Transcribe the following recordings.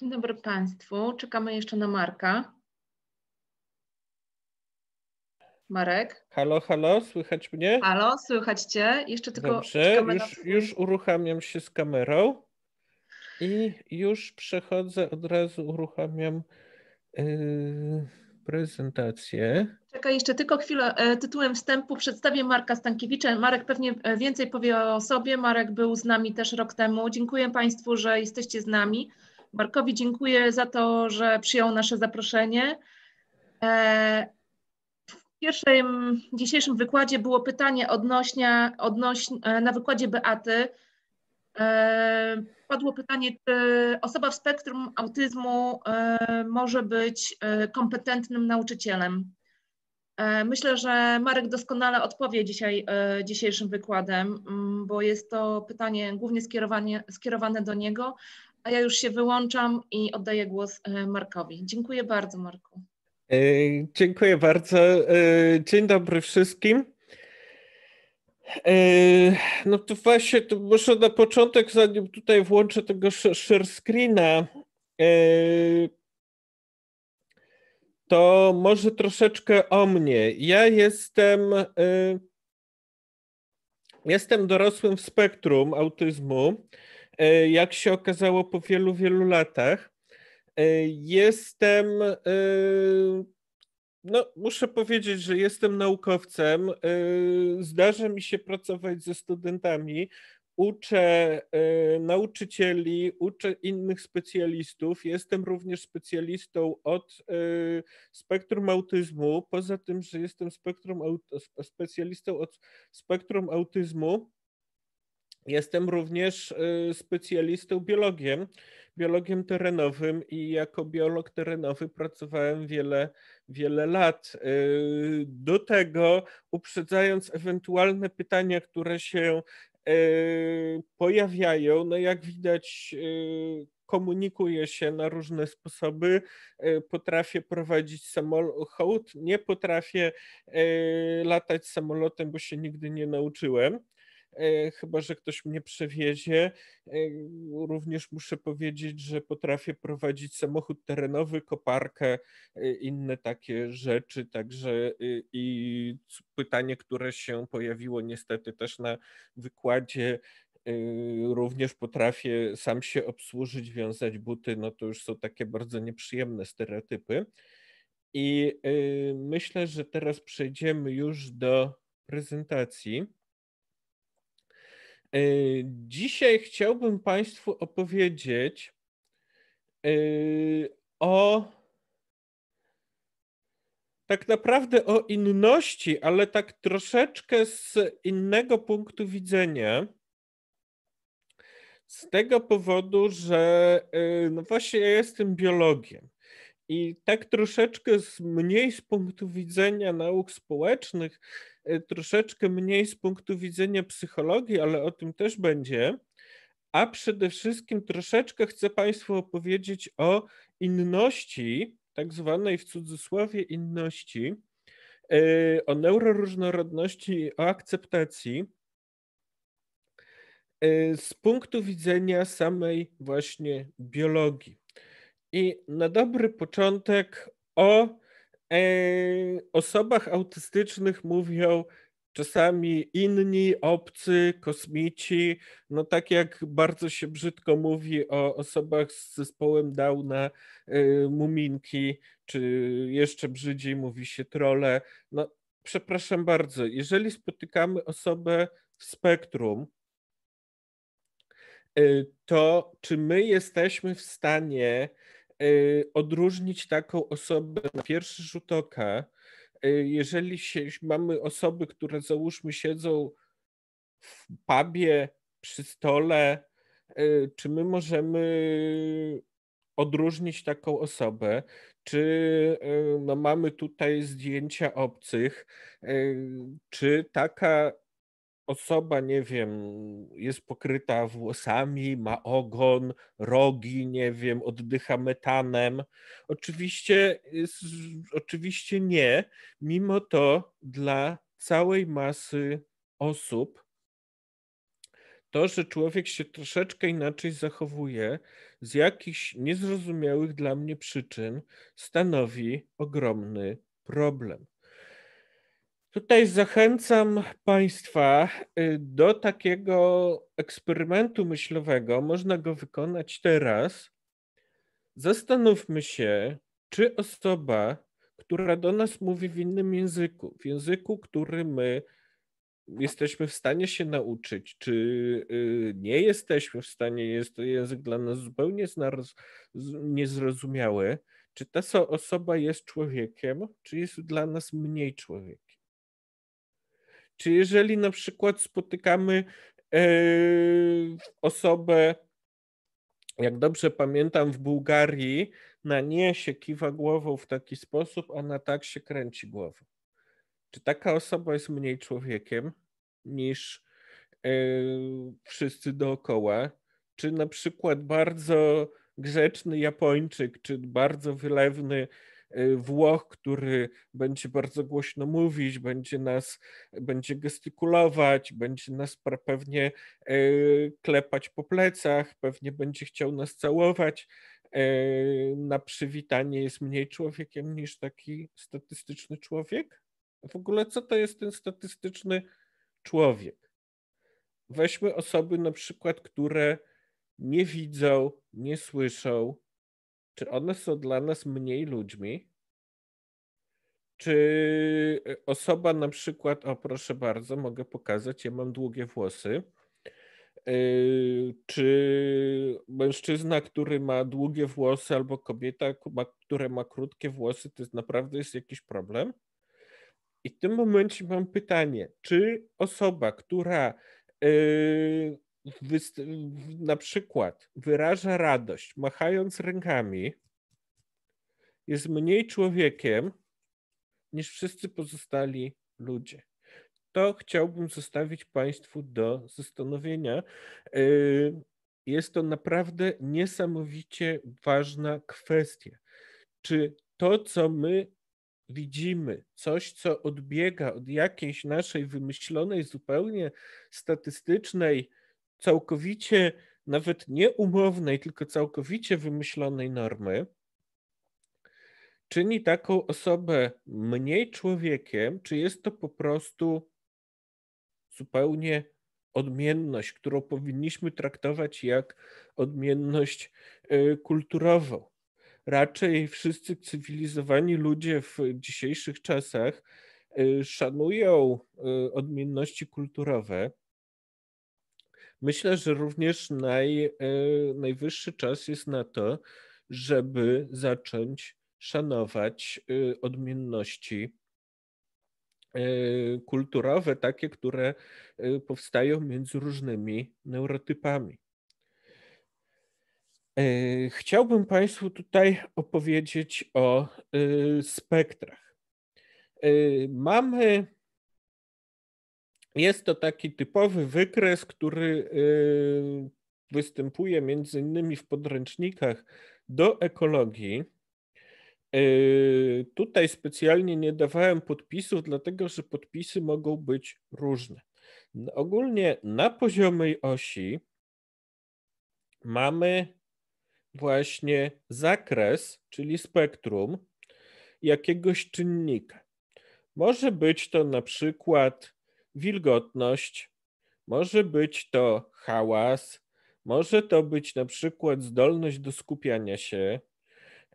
Dzień dobry Państwu. Czekamy jeszcze na Marka. Marek. Halo, halo, słychać mnie? Halo, słychać Cię. Jeszcze tylko Dobrze, już, już uruchamiam się z kamerą i już przechodzę, od razu uruchamiam yy, prezentację. Czekaj jeszcze tylko chwilę. E, tytułem wstępu przedstawię Marka Stankiewicza. Marek pewnie e, więcej powie o sobie. Marek był z nami też rok temu. Dziękuję Państwu, że jesteście z nami. Markowi dziękuję za to, że przyjął nasze zaproszenie. E, w pierwszym dzisiejszym wykładzie było pytanie odnośnie, odnośnie na wykładzie Beaty. Padło pytanie, czy osoba w spektrum autyzmu może być kompetentnym nauczycielem. Myślę, że Marek doskonale odpowie dzisiaj dzisiejszym wykładem, bo jest to pytanie głównie skierowane do niego, a ja już się wyłączam i oddaję głos e, Markowi. Dziękuję bardzo, Marku. E, dziękuję bardzo. E, dzień dobry wszystkim. No to właśnie, to może na początek, zanim tutaj włączę tego share screena, to może troszeczkę o mnie. Ja jestem, jestem dorosłym w spektrum autyzmu. E, jak się okazało po wielu, wielu latach. E, jestem, e, no muszę powiedzieć, że jestem naukowcem. Zdarza mi się pracować ze studentami. Uczę nauczycieli, uczę innych specjalistów. Jestem również specjalistą od spektrum autyzmu. Poza tym, że jestem spektrum, specjalistą od spektrum autyzmu, Jestem również y, specjalistą biologiem, biologiem terenowym i jako biolog terenowy pracowałem wiele, wiele lat. Y, do tego, uprzedzając ewentualne pytania, które się y, pojawiają, no jak widać, komunikuję się na różne sposoby. Potrafię prowadzić samochód, nie potrafię latać samolotem, bo się nigdy nie nauczyłem. E, chyba że ktoś mnie przewiezie. E, również muszę powiedzieć, że potrafię prowadzić samochód terenowy, koparkę, e, inne takie rzeczy. Także i pytanie, które się pojawiło niestety też na wykładzie, również potrafię sam się obsłużyć, wiązać buty, no to już są takie bardzo nieprzyjemne stereotypy. I myślę, że teraz przejdziemy już do prezentacji. E, dzisiaj chciałbym Państwu opowiedzieć e, o tak naprawdę o inności, ale tak troszeczkę z innego punktu widzenia. Z tego powodu, że e, no właśnie ja jestem biologiem. I tak troszeczkę z mniej z punktu widzenia nauk społecznych, e, troszeczkę mniej z punktu widzenia psychologii, ale o tym też będzie. A przede wszystkim troszeczkę chcę Państwu opowiedzieć o inności, tak zwanej w cudzysłowie inności, e, o neuroróżnorodności, o akceptacji e, z punktu widzenia samej właśnie biologii. I na dobry początek o e, osobach autystycznych mówią czasami inni, obcy, kosmici, no tak jak bardzo się brzydko mówi o osobach z zespołem Downa, e, muminki, czy jeszcze brzydziej mówi się trole. No przepraszam bardzo, jeżeli spotykamy osobę w spektrum, e, to czy my jesteśmy w stanie odróżnić taką osobę na pierwszy rzut oka, y, jeżeli się, mamy osoby, które załóżmy siedzą w pubie, przy stole, y, czy my możemy odróżnić taką osobę, czy no, mamy tutaj zdjęcia obcych, czy taka osoba, nie wiem, jest pokryta włosami, ma ogon, rogi, nie wiem, oddycha metanem. Oczywiście, jest, oczywiście nie. Mimo to dla całej masy osób to, że człowiek się troszeczkę inaczej zachowuje z jakichś niezrozumiałych dla mnie przyczyn, stanowi ogromny problem. Tutaj zachęcam Państwa y, do takiego eksperymentu myślowego. Można go wykonać teraz. Zastanówmy się, czy osoba, która do nas mówi w innym języku, w języku, który my jesteśmy w stanie się nauczyć, czy y, nie jesteśmy w stanie, jest to język dla nas zupełnie niezrozumiały, czy ta osoba jest człowiekiem, czy jest dla nas mniej człowiekiem. Czy jeżeli na przykład spotykamy e, osobę, jak dobrze pamiętam, w Bułgarii, na nie się kiwa głową w taki sposób, a na tak się kręci głową. Czy taka osoba jest mniej człowiekiem niż e, wszyscy dookoła? Czy na przykład bardzo grzeczny Japończyk, czy bardzo wylewny Włoch, który będzie bardzo głośno mówić, będzie nas, będzie gestykulować, będzie nas pewnie y, klepać po plecach, pewnie będzie chciał nas całować. Y, na przywitanie jest mniej człowiekiem niż taki statystyczny człowiek? W ogóle co to jest ten statystyczny człowiek? Weźmy osoby na przykład, które nie widzą, nie słyszą, czy one są dla nas mniej ludźmi? Czy osoba na przykład, o proszę bardzo, mogę pokazać, ja mam długie włosy. Yy, czy mężczyzna, który ma długie włosy, albo kobieta, która ma krótkie włosy, to jest naprawdę jest jakiś problem? I w tym momencie mam pytanie, czy osoba, która yy, na przykład wyraża radość, machając rękami, jest mniej człowiekiem niż wszyscy pozostali ludzie. To chciałbym zostawić Państwu do zastanowienia. Yy, jest to naprawdę niesamowicie ważna kwestia. Czy to, co my widzimy, coś, co odbiega od jakiejś naszej wymyślonej, zupełnie statystycznej, całkowicie nawet nie umownej, tylko całkowicie wymyślonej normy, czyni taką osobę mniej człowiekiem, czy jest to po prostu zupełnie odmienność, którą powinniśmy traktować jak odmienność e, kulturową. Raczej wszyscy cywilizowani ludzie w dzisiejszych czasach e, szanują e, odmienności kulturowe, Myślę, że również naj, e, najwyższy czas jest na to, żeby zacząć szanować e, odmienności e, kulturowe, takie, które powstają między różnymi neurotypami. Chciałbym Państwu tutaj opowiedzieć o spektrach. Mamy jest to taki typowy wykres, który y, występuje między innymi w podręcznikach do ekologii. Y, tutaj specjalnie nie dawałem podpisów, dlatego że podpisy mogą być różne. Ogólnie na poziomej osi mamy właśnie zakres, czyli spektrum jakiegoś czynnika. Może być to na przykład wilgotność, może być to hałas, może to być na przykład zdolność do skupiania się,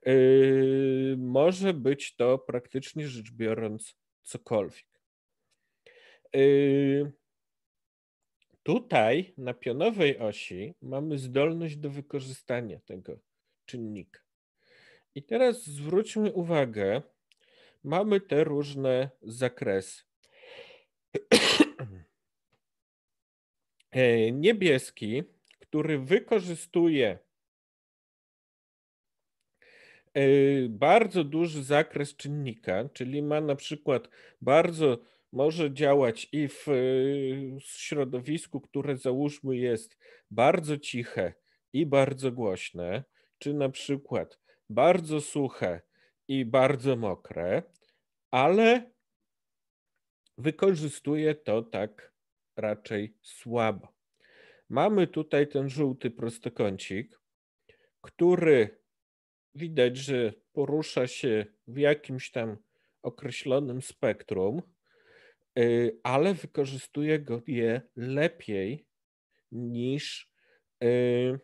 yy, może być to praktycznie rzecz biorąc cokolwiek. Yy, tutaj na pionowej osi mamy zdolność do wykorzystania tego czynnika. I teraz zwróćmy uwagę, mamy te różne zakresy. E, niebieski, który wykorzystuje e, bardzo duży zakres czynnika, czyli ma na przykład bardzo, może działać i w e, środowisku, które załóżmy jest bardzo ciche i bardzo głośne, czy na przykład bardzo suche i bardzo mokre, ale wykorzystuje to tak raczej słabo. Mamy tutaj ten żółty prostokącik, który widać, że porusza się w jakimś tam określonym spektrum, y, ale wykorzystuje go je lepiej niż y,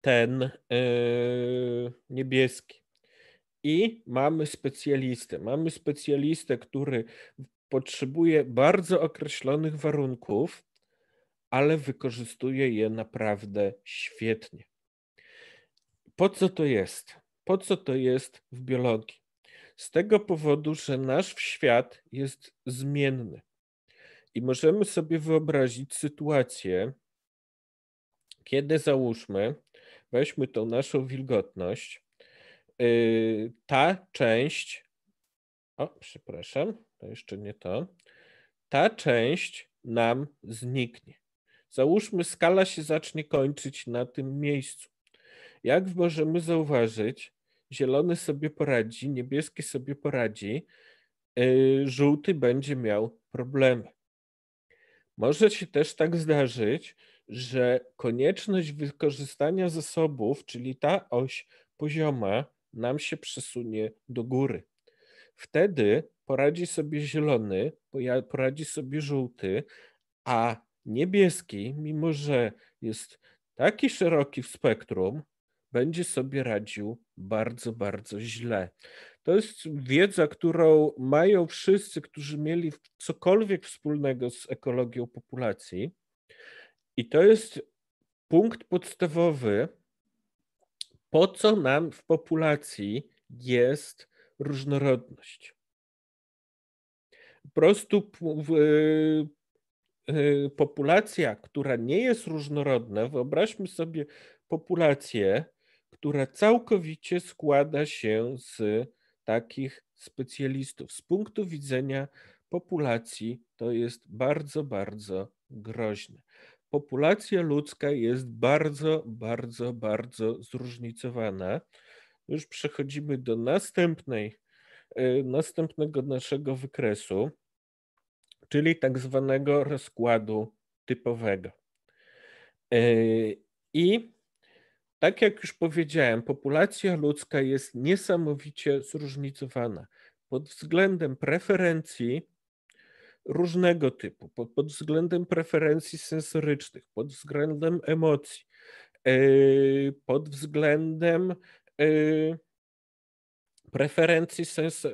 ten y, niebieski. I mamy specjalistę. Mamy specjalistę, który potrzebuje bardzo określonych warunków, ale wykorzystuje je naprawdę świetnie. Po co to jest? Po co to jest w biologii? Z tego powodu, że nasz świat jest zmienny. I możemy sobie wyobrazić sytuację, kiedy załóżmy, weźmy tą naszą wilgotność, yy, ta część, o, przepraszam, to jeszcze nie to, ta część nam zniknie. Załóżmy, skala się zacznie kończyć na tym miejscu. Jak możemy zauważyć, zielony sobie poradzi, niebieski sobie poradzi, yy, żółty będzie miał problemy. Może się też tak zdarzyć, że konieczność wykorzystania zasobów, czyli ta oś pozioma, nam się przesunie do góry. Wtedy poradzi sobie zielony, poradzi sobie żółty, a niebieski, mimo że jest taki szeroki w spektrum, będzie sobie radził bardzo, bardzo źle. To jest wiedza, którą mają wszyscy, którzy mieli cokolwiek wspólnego z ekologią populacji. I to jest punkt podstawowy, po co nam w populacji jest różnorodność. Po prostu y, populacja, która nie jest różnorodna, wyobraźmy sobie populację, która całkowicie składa się z takich specjalistów. Z punktu widzenia populacji to jest bardzo, bardzo groźne. Populacja ludzka jest bardzo, bardzo, bardzo zróżnicowana. Już przechodzimy do następnej, e, następnego naszego wykresu, czyli tak zwanego rozkładu typowego. E, I tak jak już powiedziałem, populacja ludzka jest niesamowicie zróżnicowana pod względem preferencji różnego typu, pod, pod względem preferencji sensorycznych, pod względem emocji, yy, pod względem preferencji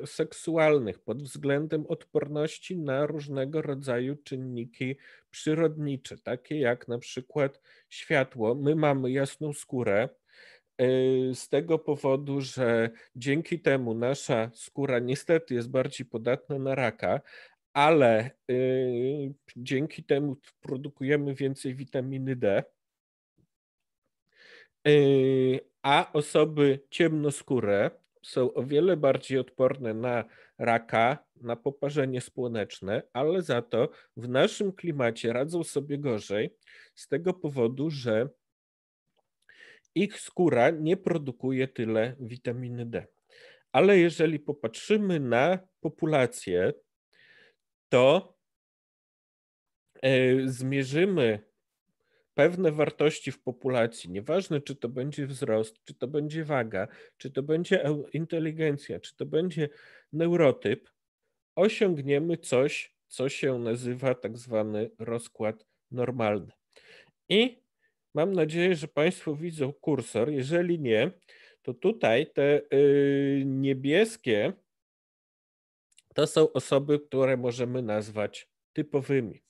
seksualnych, pod względem odporności na różnego rodzaju czynniki przyrodnicze, takie jak na przykład światło. My mamy jasną skórę. Y, z tego powodu, że dzięki temu nasza skóra niestety jest bardziej podatna na raka, ale y, dzięki temu produkujemy więcej witaminy D. A osoby ciemnoskóre są o wiele bardziej odporne na raka, na poparzenie słoneczne, ale za to w naszym klimacie radzą sobie gorzej z tego powodu, że ich skóra nie produkuje tyle witaminy D. Ale jeżeli popatrzymy na populację, to e, zmierzymy pewne wartości w populacji, nieważne czy to będzie wzrost, czy to będzie waga, czy to będzie inteligencja, czy to będzie neurotyp, osiągniemy coś, co się nazywa tak zwany rozkład normalny. I mam nadzieję, że Państwo widzą kursor. Jeżeli nie, to tutaj te yy, niebieskie to są osoby, które możemy nazwać typowymi.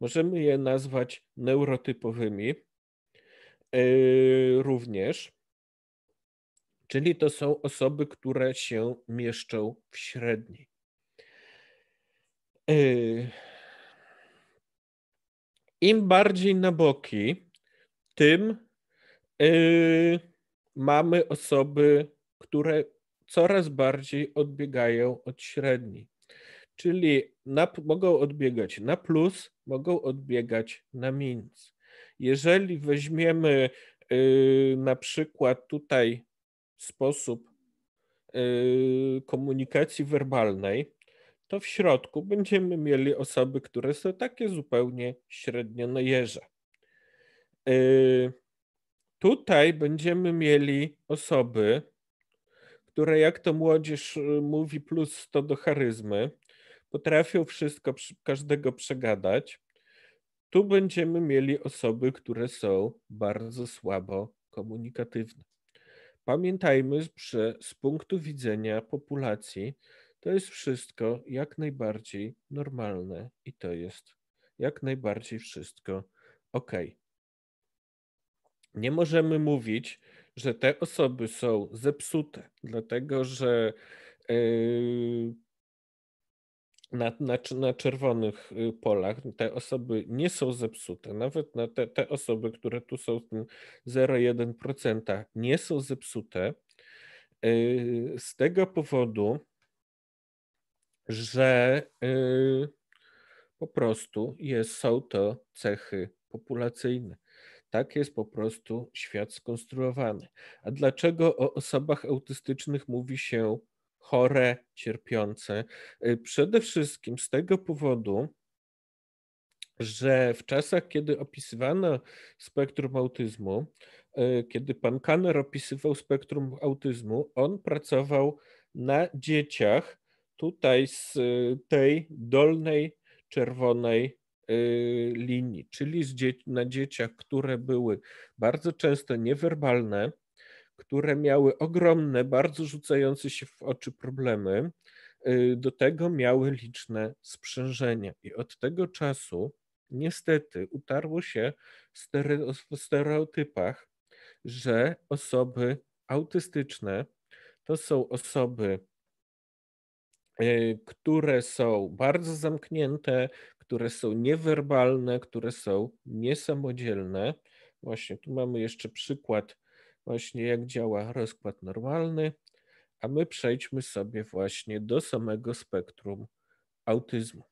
Możemy je nazwać neurotypowymi yy, również, czyli to są osoby, które się mieszczą w średniej. Yy, Im bardziej na boki, tym yy, mamy osoby, które coraz bardziej odbiegają od średniej. Czyli na, mogą odbiegać na plus, mogą odbiegać na minus. Jeżeli weźmiemy yy, na przykład tutaj sposób yy, komunikacji werbalnej, to w środku będziemy mieli osoby, które są takie zupełnie średnio na. Yy, tutaj będziemy mieli osoby, które jak to młodzież y, mówi plus 100 do charyzmy, potrafią wszystko, każdego przegadać. Tu będziemy mieli osoby, które są bardzo słabo komunikatywne. Pamiętajmy, że z punktu widzenia populacji to jest wszystko jak najbardziej normalne i to jest jak najbardziej wszystko ok. Nie możemy mówić, że te osoby są zepsute, dlatego że yy, na, na, na, czerwonych y, polach te osoby nie są zepsute. Nawet na te, te osoby, które tu są w tym 0,1% nie są zepsute. Yy, z tego powodu, że yy, po prostu jest, są to cechy populacyjne. Tak jest po prostu świat skonstruowany. A dlaczego o osobach autystycznych mówi się chore, cierpiące? Y, przede wszystkim z tego powodu, że w czasach, kiedy opisywano spektrum autyzmu, y, kiedy pan Kanner opisywał spektrum autyzmu, on pracował na dzieciach tutaj z y, tej dolnej czerwonej linii, czyli na dzieciach, które były bardzo często niewerbalne, które miały ogromne, bardzo rzucające się w oczy problemy, y, do tego miały liczne sprzężenia. I od tego czasu niestety utarło się w stereotypach, że osoby autystyczne to są osoby, y, które są bardzo zamknięte, które są niewerbalne, które są niesamodzielne. Właśnie tu mamy jeszcze przykład właśnie jak działa rozkład normalny, a my przejdźmy sobie właśnie do samego spektrum autyzmu.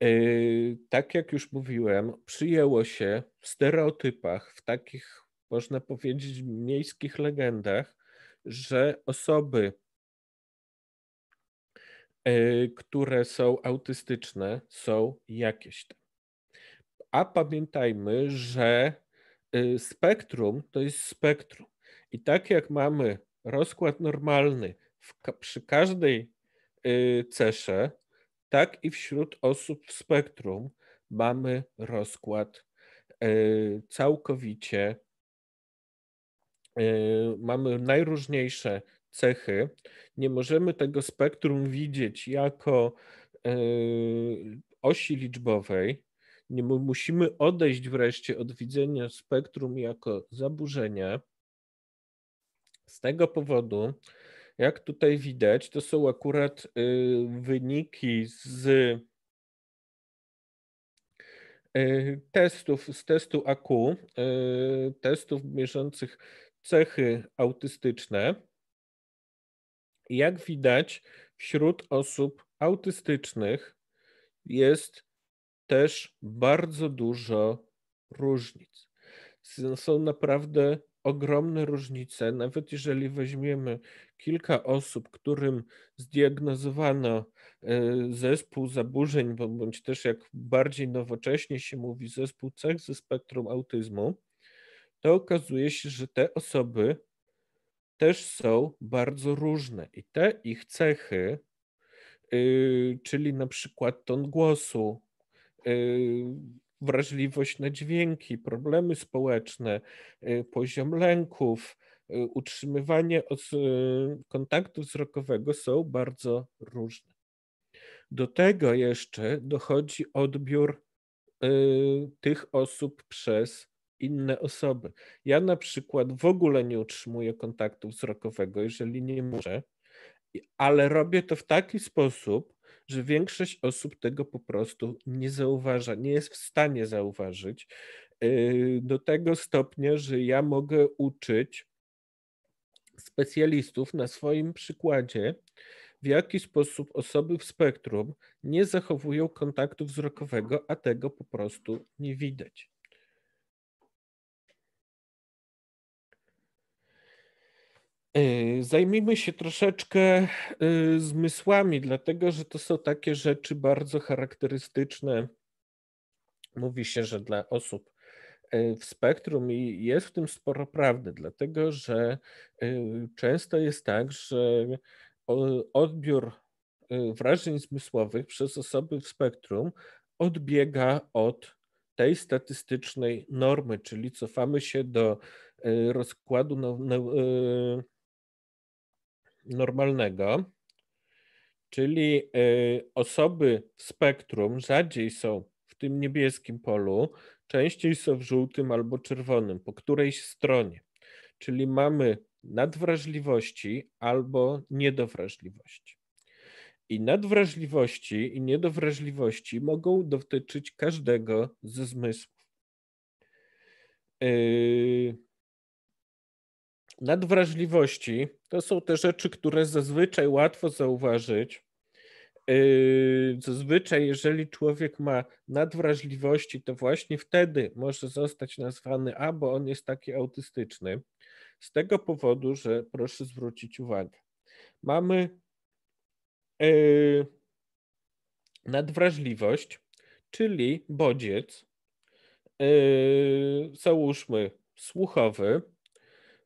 Yy, tak jak już mówiłem, przyjęło się w stereotypach, w takich, można powiedzieć, miejskich legendach, że osoby E, które są autystyczne, są jakieś tam. A pamiętajmy, że e, spektrum to jest spektrum. I tak jak mamy rozkład normalny w, przy każdej e, cesze, tak i wśród osób w spektrum mamy rozkład całkowicie, mamy najróżniejsze cechy. Nie możemy tego spektrum widzieć jako osi liczbowej. Nie musimy odejść wreszcie od widzenia spektrum jako zaburzenia. Z tego powodu, jak tutaj widać, to są akurat e, wyniki z e, testów, z testu AQ, testów mierzących cechy autystyczne. Jak widać, wśród osób autystycznych jest też bardzo dużo różnic. Są naprawdę ogromne różnice, nawet jeżeli weźmiemy kilka osób, którym zdiagnozowano e, zespół zaburzeń, bądź też jak bardziej nowocześnie się mówi, zespół cech ze spektrum autyzmu, to okazuje się, że te osoby też są bardzo różne i te ich cechy, yy, czyli na przykład ton głosu, wrażliwość na dźwięki, problemy społeczne, yy, poziom lęków, yy, utrzymywanie kontaktu wzrokowego są bardzo różne. Do tego jeszcze dochodzi odbiór tych osób przez inne osoby. Ja na przykład w ogóle nie utrzymuję kontaktu wzrokowego, jeżeli nie muszę, ale robię to w taki sposób, że większość osób tego po prostu nie zauważa, nie jest w stanie zauważyć yy, do tego stopnia, że ja mogę uczyć specjalistów na swoim przykładzie, w jaki sposób osoby w spektrum nie zachowują kontaktu wzrokowego, a tego po prostu nie widać. Zajmijmy się troszeczkę y, zmysłami, dlatego że to są takie rzeczy bardzo charakterystyczne. Mówi się, że dla osób y, w spektrum i jest w tym sporo prawdy, dlatego że często jest tak, że odbiór wrażeń zmysłowych przez osoby w spektrum odbiega od tej statystycznej normy, czyli cofamy się do rozkładu normalnego, czyli y, osoby w spektrum rzadziej są w tym niebieskim polu, częściej są w żółtym albo czerwonym, po którejś stronie. Czyli mamy nadwrażliwości albo niedowrażliwości. I nadwrażliwości i niedowrażliwości mogą dotyczyć każdego ze zmysłów. Yy, nadwrażliwości to są te rzeczy, które zazwyczaj łatwo zauważyć. Yy, zazwyczaj, jeżeli człowiek ma nadwrażliwości, to właśnie wtedy może zostać nazwany A, bo on jest taki autystyczny. Z tego powodu, że proszę zwrócić uwagę, mamy yy, nadwrażliwość, czyli bodziec, yy, załóżmy słuchowy,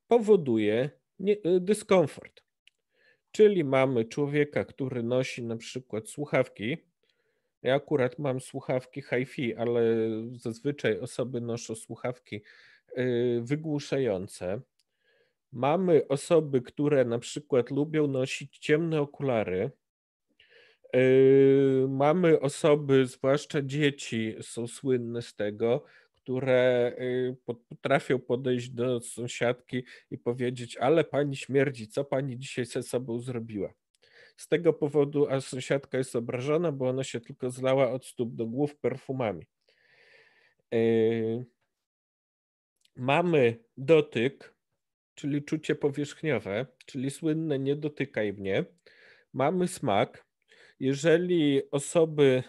powoduje y, dyskomfort. Czyli mamy człowieka, który nosi na przykład słuchawki. Ja akurat mam słuchawki hi-fi, ale zazwyczaj osoby noszą słuchawki y, wygłuszające. Mamy osoby, które na przykład lubią nosić ciemne okulary. Y, mamy osoby, zwłaszcza dzieci, są słynne z tego, które y, potrafią podejść do sąsiadki i powiedzieć, ale pani śmierdzi, co pani dzisiaj ze sobą zrobiła? Z tego powodu, a sąsiadka jest obrażona, bo ona się tylko zlała od stóp do głów perfumami. Y, mamy dotyk, czyli czucie powierzchniowe, czyli słynne nie dotykaj mnie. Mamy smak, jeżeli osoby,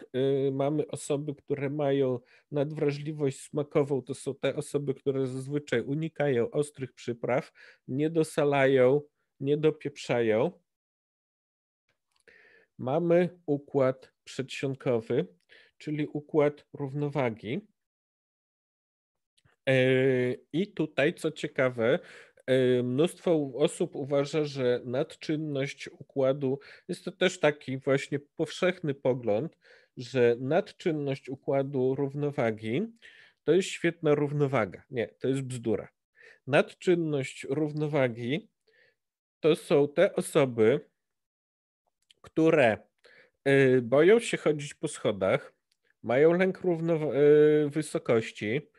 y, mamy osoby, które mają nadwrażliwość smakową, to są te osoby, które zazwyczaj unikają ostrych przypraw, nie dosalają, nie dopieprzają. Mamy układ przedsionkowy, czyli układ równowagi. Y, I tutaj, co ciekawe, E, mnóstwo osób uważa, że nadczynność układu jest to też taki właśnie powszechny pogląd, że nadczynność układu równowagi to jest świetna równowaga. Nie, to jest bzdura. Nadczynność równowagi to są te osoby, które e, boją się chodzić po schodach, mają lęk równo e, wysokości, Y,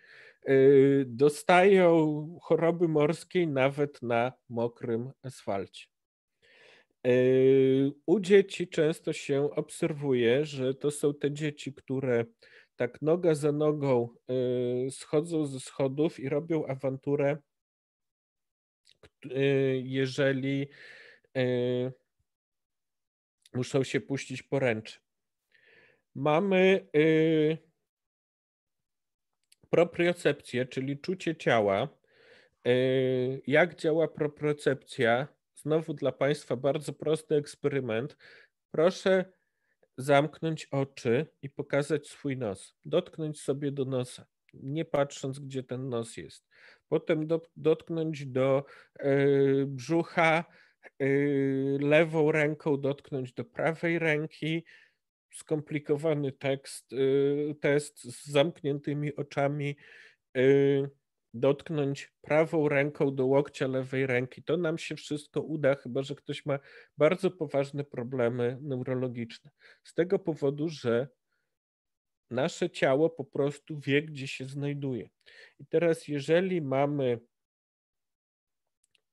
dostają choroby morskiej nawet na mokrym asfalcie. Y, u dzieci często się obserwuje, że to są te dzieci, które tak noga za nogą y, schodzą ze schodów i robią awanturę, jeżeli muszą się puścić poręczy. Mamy propriocepcję, czyli czucie ciała. E, jak działa propriocepcja? Znowu dla Państwa bardzo prosty eksperyment. Proszę zamknąć oczy i pokazać swój nos. Dotknąć sobie do nosa, nie patrząc, gdzie ten nos jest. Potem do, dotknąć do y, brzucha, y, lewą ręką dotknąć do prawej ręki, skomplikowany tekst, y, test z zamkniętymi oczami, y, dotknąć prawą ręką do łokcia lewej ręki. To nam się wszystko uda, chyba że ktoś ma bardzo poważne problemy neurologiczne. Z tego powodu, że nasze ciało po prostu wie, gdzie się znajduje. I teraz, jeżeli mamy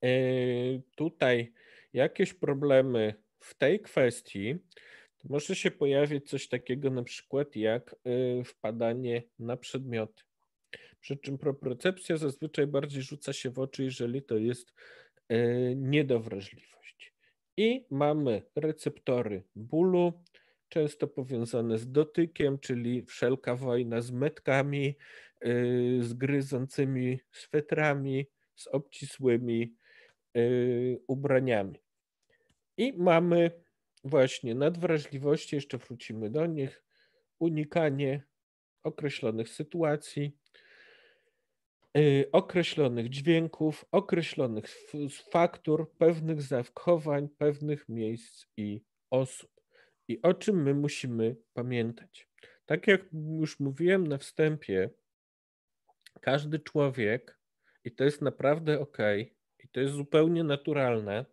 y, tutaj jakieś problemy w tej kwestii, może się pojawić coś takiego na przykład jak y, wpadanie na przedmioty. Przy czym propriocepcja zazwyczaj bardziej rzuca się w oczy, jeżeli to jest y, niedowrażliwość. I mamy receptory bólu, często powiązane z dotykiem, czyli wszelka wojna z metkami, y, z gryzącymi swetrami, z obcisłymi ubraniami. I mamy właśnie nadwrażliwości, jeszcze wrócimy do nich, unikanie określonych sytuacji, Y, określonych dźwięków, określonych faktur, pewnych zachowań, pewnych miejsc i osób. I o czym my musimy pamiętać? Tak jak już mówiłem na wstępie, każdy człowiek, i to jest naprawdę ok, i to jest zupełnie naturalne,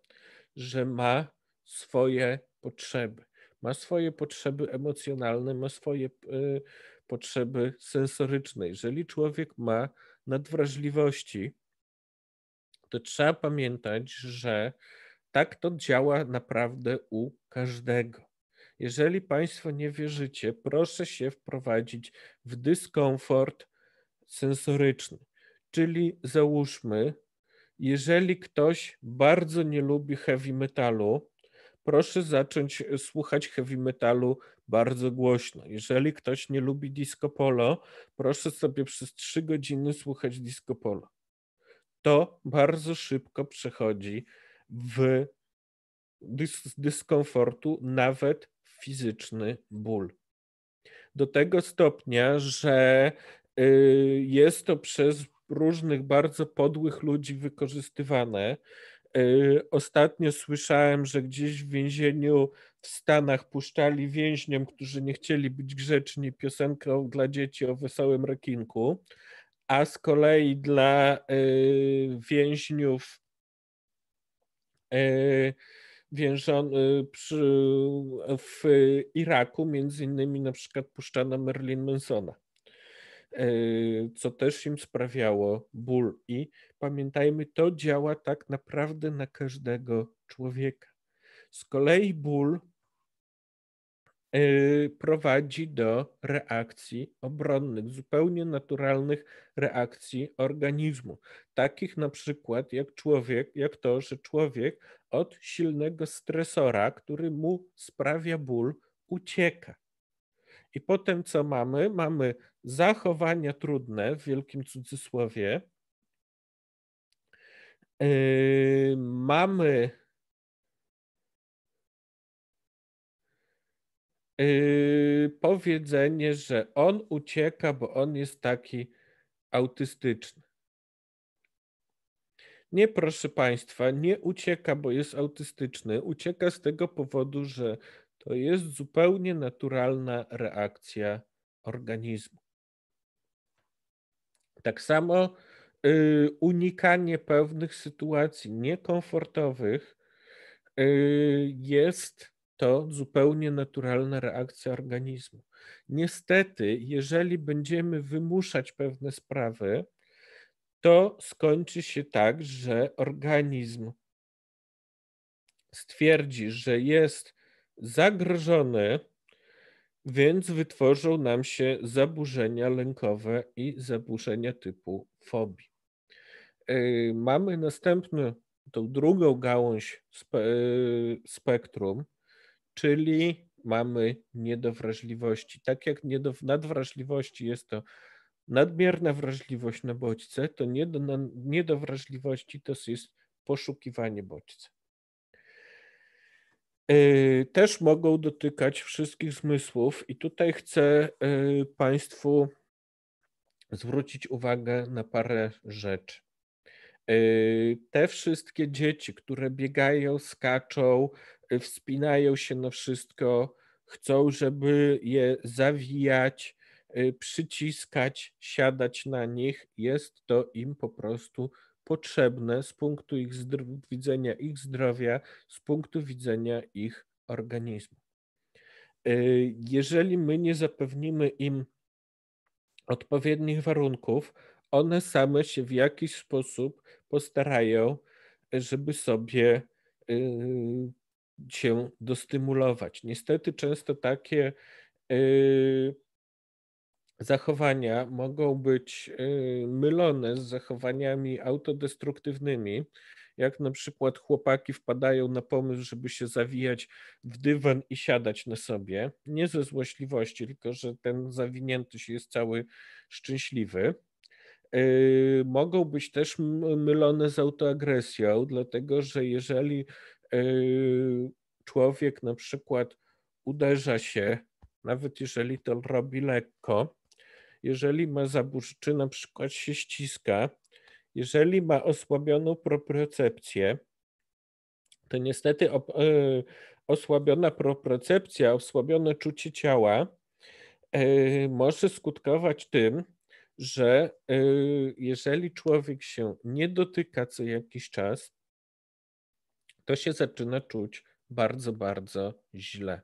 że ma swoje potrzeby. Ma swoje potrzeby emocjonalne, ma swoje y, potrzeby sensoryczne. Jeżeli człowiek ma nadwrażliwości, to trzeba pamiętać, że tak to działa naprawdę u każdego. Jeżeli Państwo nie wierzycie, proszę się wprowadzić w dyskomfort sensoryczny. Czyli załóżmy, jeżeli ktoś bardzo nie lubi heavy metalu, proszę zacząć słuchać heavy metalu bardzo głośno. Jeżeli ktoś nie lubi disco polo, proszę sobie przez trzy godziny słuchać disco polo. To bardzo szybko przechodzi w dys dyskomfortu, nawet fizyczny ból. Do tego stopnia, że y, jest to przez różnych bardzo podłych ludzi wykorzystywane, ostatnio słyszałem, że gdzieś w więzieniu w Stanach puszczali więźniom, którzy nie chcieli być grzeczni, piosenkę dla dzieci o wesołym rekinku, a z kolei dla y, więźniów y, w Iraku między innymi na przykład puszczano Merlin Mansona. E, co też im sprawiało ból. I pamiętajmy, to działa tak naprawdę na każdego człowieka. Z kolei ból e, prowadzi do reakcji obronnych, zupełnie naturalnych reakcji organizmu. Takich na przykład jak człowiek, jak to, że człowiek od silnego stresora, który mu sprawia ból, ucieka. I potem co mamy? Mamy zachowania trudne w wielkim cudzysłowie. Yy, mamy yy, powiedzenie, że on ucieka, bo on jest taki autystyczny. Nie, proszę Państwa, nie ucieka, bo jest autystyczny. Ucieka z tego powodu, że to jest zupełnie naturalna reakcja organizmu. Tak samo y, unikanie pewnych sytuacji niekomfortowych y, jest to zupełnie naturalna reakcja organizmu. Niestety, jeżeli będziemy wymuszać pewne sprawy, to skończy się tak, że organizm stwierdzi, że jest zagrożony, więc wytworzą nam się zaburzenia lękowe i zaburzenia typu fobii. Yy, mamy następną, tą drugą gałąź spe, yy, spektrum, czyli mamy niedowrażliwości. Tak jak nadwrażliwości jest to nadmierna wrażliwość na bodźce, to niedowrażliwości to jest poszukiwanie bodźca. Y, też mogą dotykać wszystkich zmysłów, i tutaj chcę y, Państwu zwrócić uwagę na parę rzeczy. Y, te wszystkie dzieci, które biegają, skaczą, wspinają się na wszystko, chcą, żeby je zawijać, przyciskać, siadać na nich, jest to im po prostu potrzebne z punktu ich widzenia ich zdrowia, z punktu widzenia ich organizmu. Y, jeżeli my nie zapewnimy im odpowiednich warunków, one same się w jakiś sposób postarają, żeby sobie y, się dostymulować. Niestety często takie y, zachowania mogą być y, mylone z zachowaniami autodestruktywnymi, jak na przykład chłopaki wpadają na pomysł, żeby się zawijać w dywan i siadać na sobie, nie ze złośliwości, tylko że ten zawinięty się jest cały szczęśliwy. mogą być też mylone z autoagresją, dlatego że jeżeli człowiek na przykład uderza się, nawet jeżeli to robi lekko, jeżeli ma zaburzenie, czy na przykład się ściska, jeżeli ma osłabioną propriocepcję, to niestety osłabiona propriocepcja, osłabione czucie ciała może skutkować tym, że jeżeli człowiek się nie dotyka co jakiś czas, to się zaczyna czuć bardzo, bardzo źle.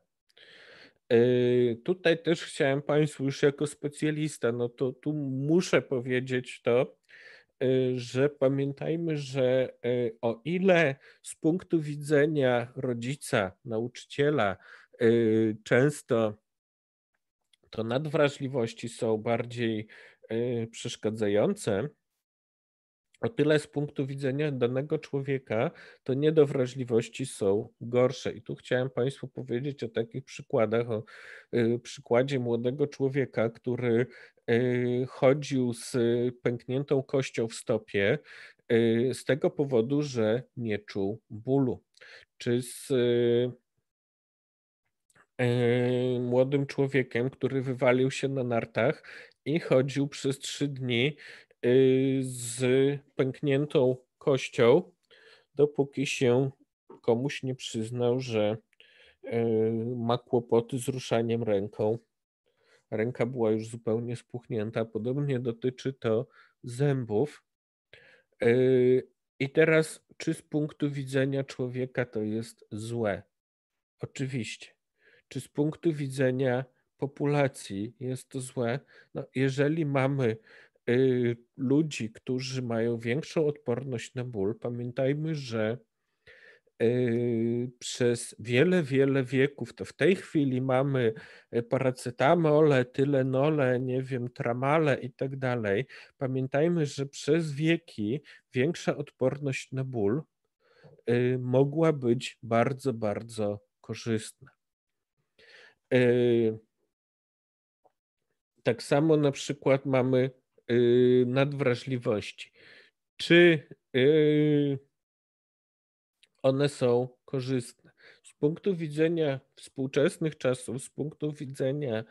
Tutaj też chciałem Państwu już jako specjalista, no to tu muszę powiedzieć to, że pamiętajmy, że o ile z punktu widzenia rodzica, nauczyciela, często to nadwrażliwości są bardziej przeszkadzające, o tyle z punktu widzenia danego człowieka to niedowrażliwości są gorsze. I tu chciałem Państwu powiedzieć o takich przykładach, o y, przykładzie młodego człowieka, który y, chodził z pękniętą kością w stopie y, z tego powodu, że nie czuł bólu. Czy z młodym człowiekiem, który wywalił się na nartach i chodził przez trzy dni z pękniętą kością, dopóki się komuś nie przyznał, że y, ma kłopoty z ruszaniem ręką. Ręka była już zupełnie spuchnięta. Podobnie dotyczy to zębów. Y, I teraz, czy z punktu widzenia człowieka to jest złe? Oczywiście. Czy z punktu widzenia populacji jest to złe? No, jeżeli mamy Y, ludzi, którzy mają większą odporność na ból, pamiętajmy, że y, przez wiele, wiele wieków, to w tej chwili mamy y, paracetamole, tylenole, nie wiem, tramale i tak dalej. Pamiętajmy, że przez wieki większa odporność na ból mogła być bardzo, bardzo korzystna. Tak samo na przykład mamy Y, nadwrażliwości. Czy y, one są korzystne? Z punktu widzenia współczesnych czasów, z punktu widzenia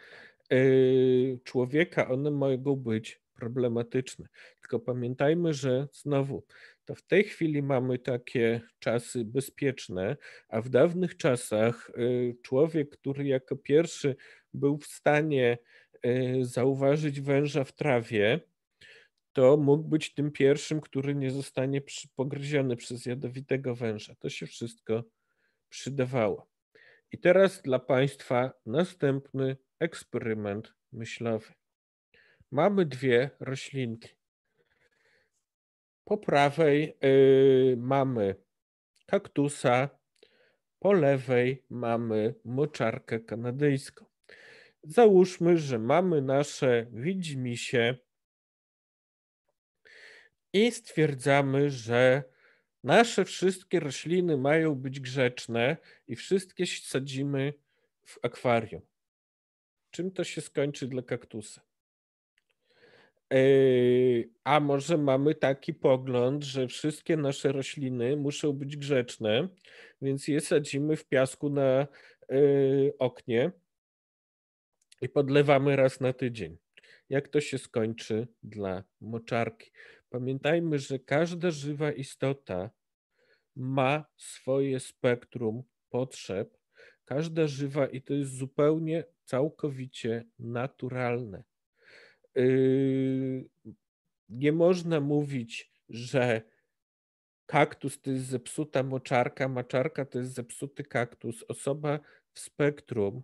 y, człowieka, one mogą być problematyczne. Tylko pamiętajmy, że znowu, to w tej chwili mamy takie czasy bezpieczne, a w dawnych czasach człowiek, który jako pierwszy był w stanie Y, zauważyć węża w trawie, to mógł być tym pierwszym, który nie zostanie pogryziony przez jadowitego węża. To się wszystko przydawało. I teraz dla Państwa następny eksperyment myślowy. Mamy dwie roślinki. Po prawej yy, mamy kaktusa, po lewej mamy moczarkę kanadyjską. Załóżmy, że mamy nasze widzimisię i stwierdzamy, że nasze wszystkie rośliny mają być grzeczne i wszystkie sadzimy w akwarium. Czym to się skończy dla kaktusa? A może mamy taki pogląd, że wszystkie nasze rośliny muszą być grzeczne, więc je sadzimy w piasku na oknie i podlewamy raz na tydzień. Jak to się skończy dla moczarki? Pamiętajmy, że każda żywa istota ma swoje spektrum potrzeb. Każda żywa i to jest zupełnie, całkowicie naturalne. Yy, nie można mówić, że kaktus to jest zepsuta moczarka, moczarka to jest zepsuty kaktus. Osoba w spektrum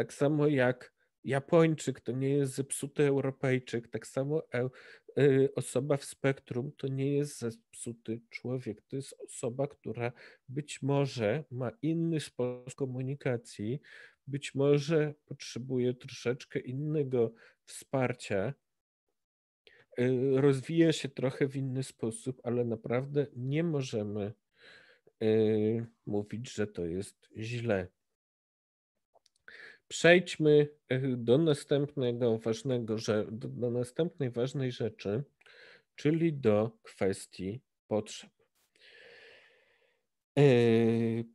tak samo jak Japończyk to nie jest zepsuty Europejczyk, tak samo y, osoba w spektrum to nie jest zepsuty człowiek. To jest osoba, która być może ma inny sposób komunikacji, być może potrzebuje troszeczkę innego wsparcia, y, rozwija się trochę w inny sposób, ale naprawdę nie możemy y, mówić, że to jest źle. Przejdźmy do następnego ważnego, do, następnej ważnej rzeczy, czyli do kwestii potrzeb.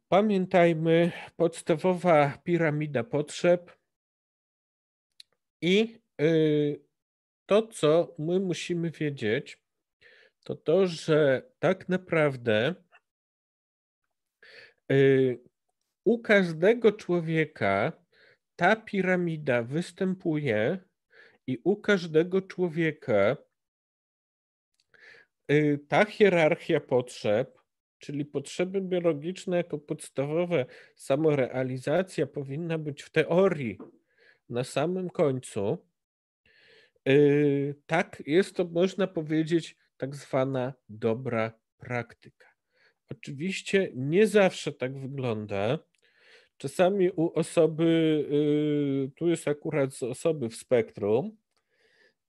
Pamiętajmy, podstawowa piramida potrzeb i to, co my musimy wiedzieć, to to, że tak naprawdę u każdego człowieka ta piramida występuje i u każdego człowieka y, ta hierarchia potrzeb, czyli potrzeby biologiczne jako podstawowe, samorealizacja powinna być w teorii na samym końcu. Y, tak, jest to, można powiedzieć, tak zwana dobra praktyka. Oczywiście nie zawsze tak wygląda. Czasami u osoby, y, tu jest akurat osoby w spektrum,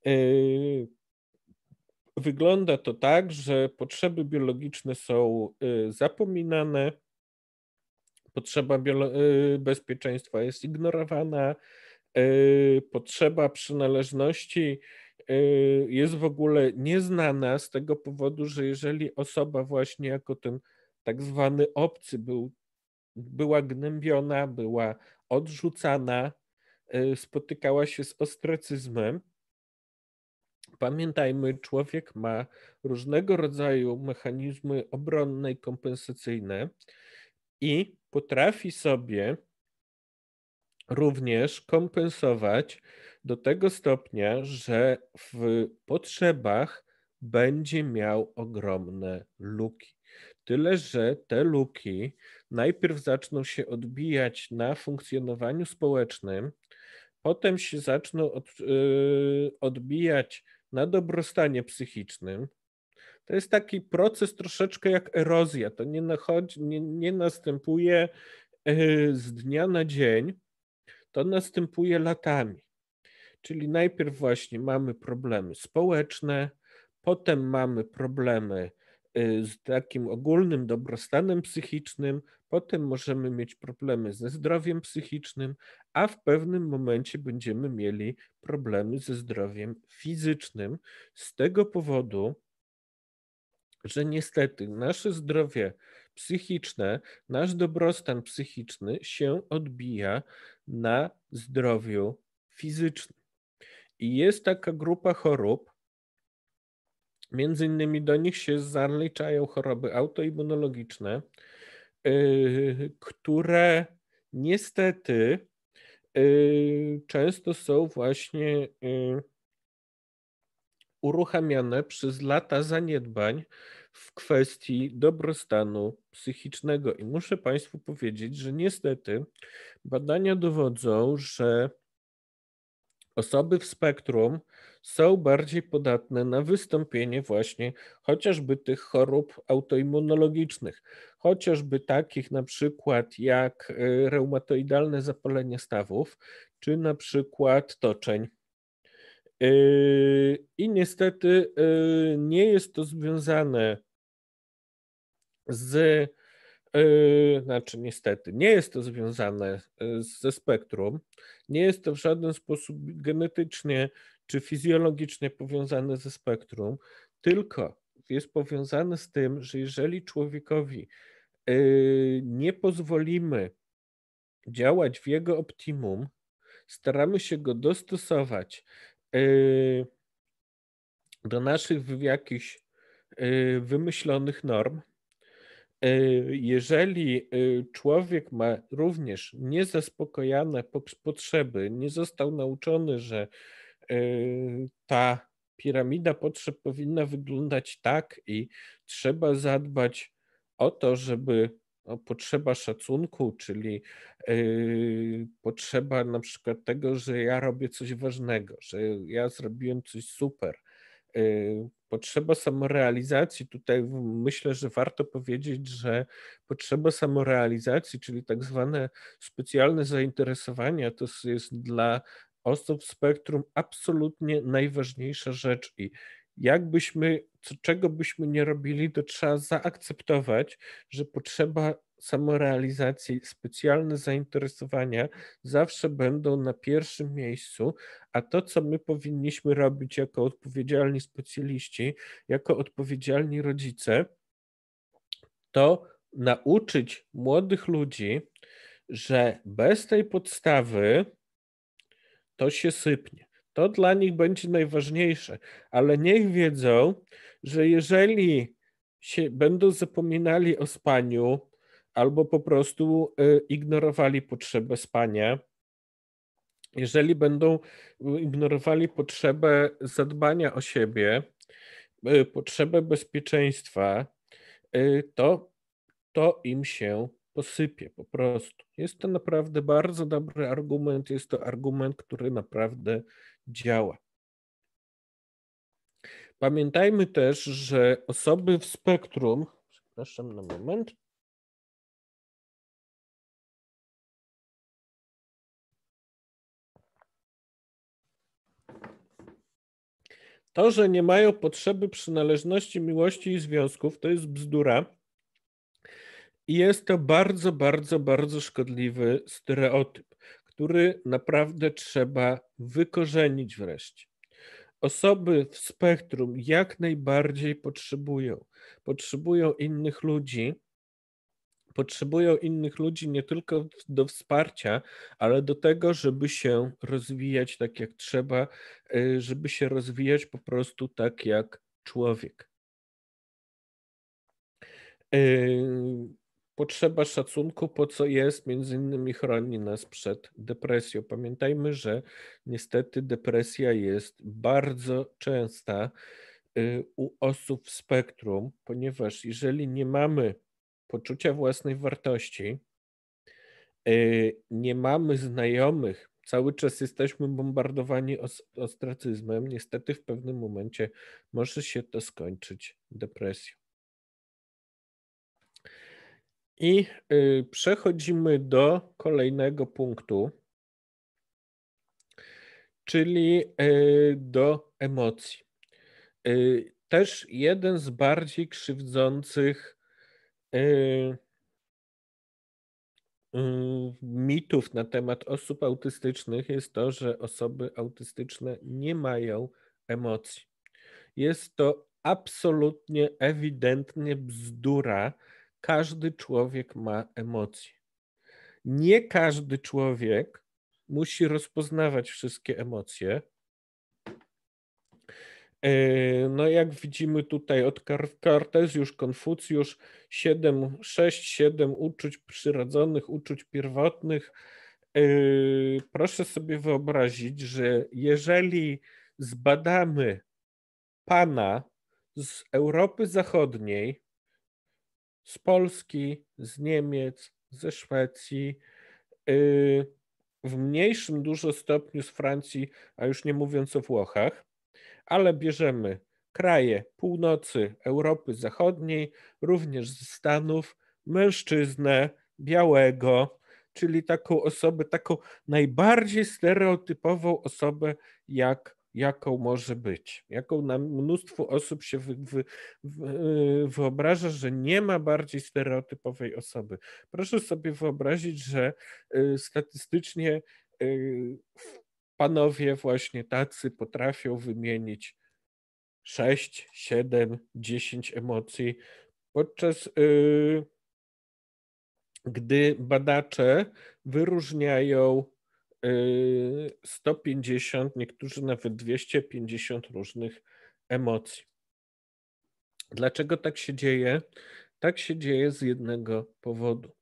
y, wygląda to tak, że potrzeby biologiczne są zapominane, potrzeba bezpieczeństwa jest ignorowana, potrzeba przynależności Y, jest w ogóle nieznana z tego powodu, że jeżeli osoba właśnie jako ten tak zwany obcy był, była gnębiona, była odrzucana, y, spotykała się z ostracyzmem, Pamiętajmy, człowiek ma różnego rodzaju mechanizmy obronne i kompensacyjne i potrafi sobie również kompensować do tego stopnia, że w potrzebach będzie miał ogromne luki. Tyle, że te luki najpierw zaczną się odbijać na funkcjonowaniu społecznym, potem się zaczną od, yy, odbijać na dobrostanie psychicznym. To jest taki proces troszeczkę jak erozja. To nie, nachodzi, nie, nie następuje yy, z dnia na dzień, to następuje latami. Czyli najpierw właśnie mamy problemy społeczne, potem mamy problemy y, z takim ogólnym dobrostanem psychicznym, potem możemy mieć problemy ze zdrowiem psychicznym, a w pewnym momencie będziemy mieli problemy ze zdrowiem fizycznym. Z tego powodu, że niestety nasze zdrowie psychiczne, nasz dobrostan psychiczny się odbija na zdrowiu fizycznym. I jest taka grupa chorób, między innymi do nich się zaliczają choroby autoimmunologiczne, yy, które niestety yy, często są właśnie yy, uruchamiane przez lata zaniedbań w kwestii dobrostanu psychicznego. I muszę Państwu powiedzieć, że niestety badania dowodzą, że Osoby w spektrum są bardziej podatne na wystąpienie właśnie chociażby tych chorób autoimmunologicznych, chociażby takich na przykład jak y, reumatoidalne zapalenie stawów, czy na przykład toczeń. Y, I niestety y, nie jest to związane z znaczy niestety, nie jest to związane ze spektrum, nie jest to w żaden sposób genetycznie czy fizjologicznie powiązane ze spektrum, tylko jest powiązane z tym, że jeżeli człowiekowi yy, nie pozwolimy działać w jego optimum, staramy się go dostosować do naszych jakichś wymyślonych norm, jeżeli człowiek ma również niezaspokojone potrzeby, nie został nauczony, że ta piramida potrzeb powinna wyglądać tak i trzeba zadbać o to, żeby no, potrzeba szacunku, czyli yy, potrzeba na przykład tego, że ja robię coś ważnego, że ja zrobiłem coś super, yy, Potrzeba samorealizacji, tutaj myślę, że warto powiedzieć, że potrzeba samorealizacji, czyli tak zwane specjalne zainteresowania, to jest dla osób spektrum absolutnie najważniejsza rzecz i jakbyśmy, czego byśmy nie robili, to trzeba zaakceptować, że potrzeba samorealizacji, specjalne zainteresowania zawsze będą na pierwszym miejscu, a to, co my powinniśmy robić jako odpowiedzialni specjaliści, jako odpowiedzialni rodzice, to nauczyć młodych ludzi, że bez tej podstawy to się sypnie. To dla nich będzie najważniejsze, ale niech wiedzą, że jeżeli się będą zapominali o spaniu albo po prostu y, ignorowali potrzebę spania, jeżeli będą ignorowali potrzebę zadbania o siebie, y, potrzebę bezpieczeństwa, to, to im się posypie po prostu. Jest to naprawdę bardzo dobry argument, jest to argument, który naprawdę działa. Pamiętajmy też, że osoby w spektrum, przepraszam na moment, To, że nie mają potrzeby przynależności, miłości i związków, to jest bzdura. I jest to bardzo, bardzo, bardzo szkodliwy stereotyp, który naprawdę trzeba wykorzenić wreszcie. Osoby w spektrum jak najbardziej potrzebują. Potrzebują innych ludzi, potrzebują innych ludzi nie tylko do wsparcia, ale do tego, żeby się rozwijać tak jak trzeba, y, żeby się rozwijać po prostu tak jak człowiek. Potrzeba szacunku, po co jest, między innymi chroni nas przed depresją. Pamiętajmy, że niestety depresja jest bardzo częsta y, u osób w spektrum, ponieważ jeżeli nie mamy poczucia własnej wartości, y, nie mamy znajomych, cały czas jesteśmy bombardowani ostracyzmem, niestety w pewnym momencie może się to skończyć depresją. I y, przechodzimy do kolejnego punktu, czyli y, do emocji. Też jeden z bardziej krzywdzących Y, y, mitów na temat osób autystycznych jest to, że osoby autystyczne nie mają emocji. Jest to absolutnie, ewidentnie bzdura. Każdy człowiek ma emocje. Nie każdy człowiek musi rozpoznawać wszystkie emocje. E, no jak widzimy tutaj od Kartezjusz, Konfucjusz, 7, 6, 7 uczuć przyrodzonych, uczuć pierwotnych. E, proszę sobie wyobrazić, że jeżeli zbadamy Pana z Europy Zachodniej, z Polski, z Niemiec, ze Szwecji, e, w mniejszym dużo stopniu z Francji, a już nie mówiąc o Włochach, ale bierzemy kraje północy Europy Zachodniej, również z Stanów, mężczyznę białego, czyli taką osobę, taką najbardziej stereotypową osobę, jak, jaką może być. Jaką nam mnóstwo osób się wy, wy, wy, wyobraża, że nie ma bardziej stereotypowej osoby. Proszę sobie wyobrazić, że y, statystycznie y, panowie właśnie tacy potrafią wymienić 6, 7, 10 emocji, podczas gdy badacze wyróżniają 150, niektórzy nawet 250 różnych emocji. Dlaczego tak się dzieje? Tak się dzieje z jednego powodu.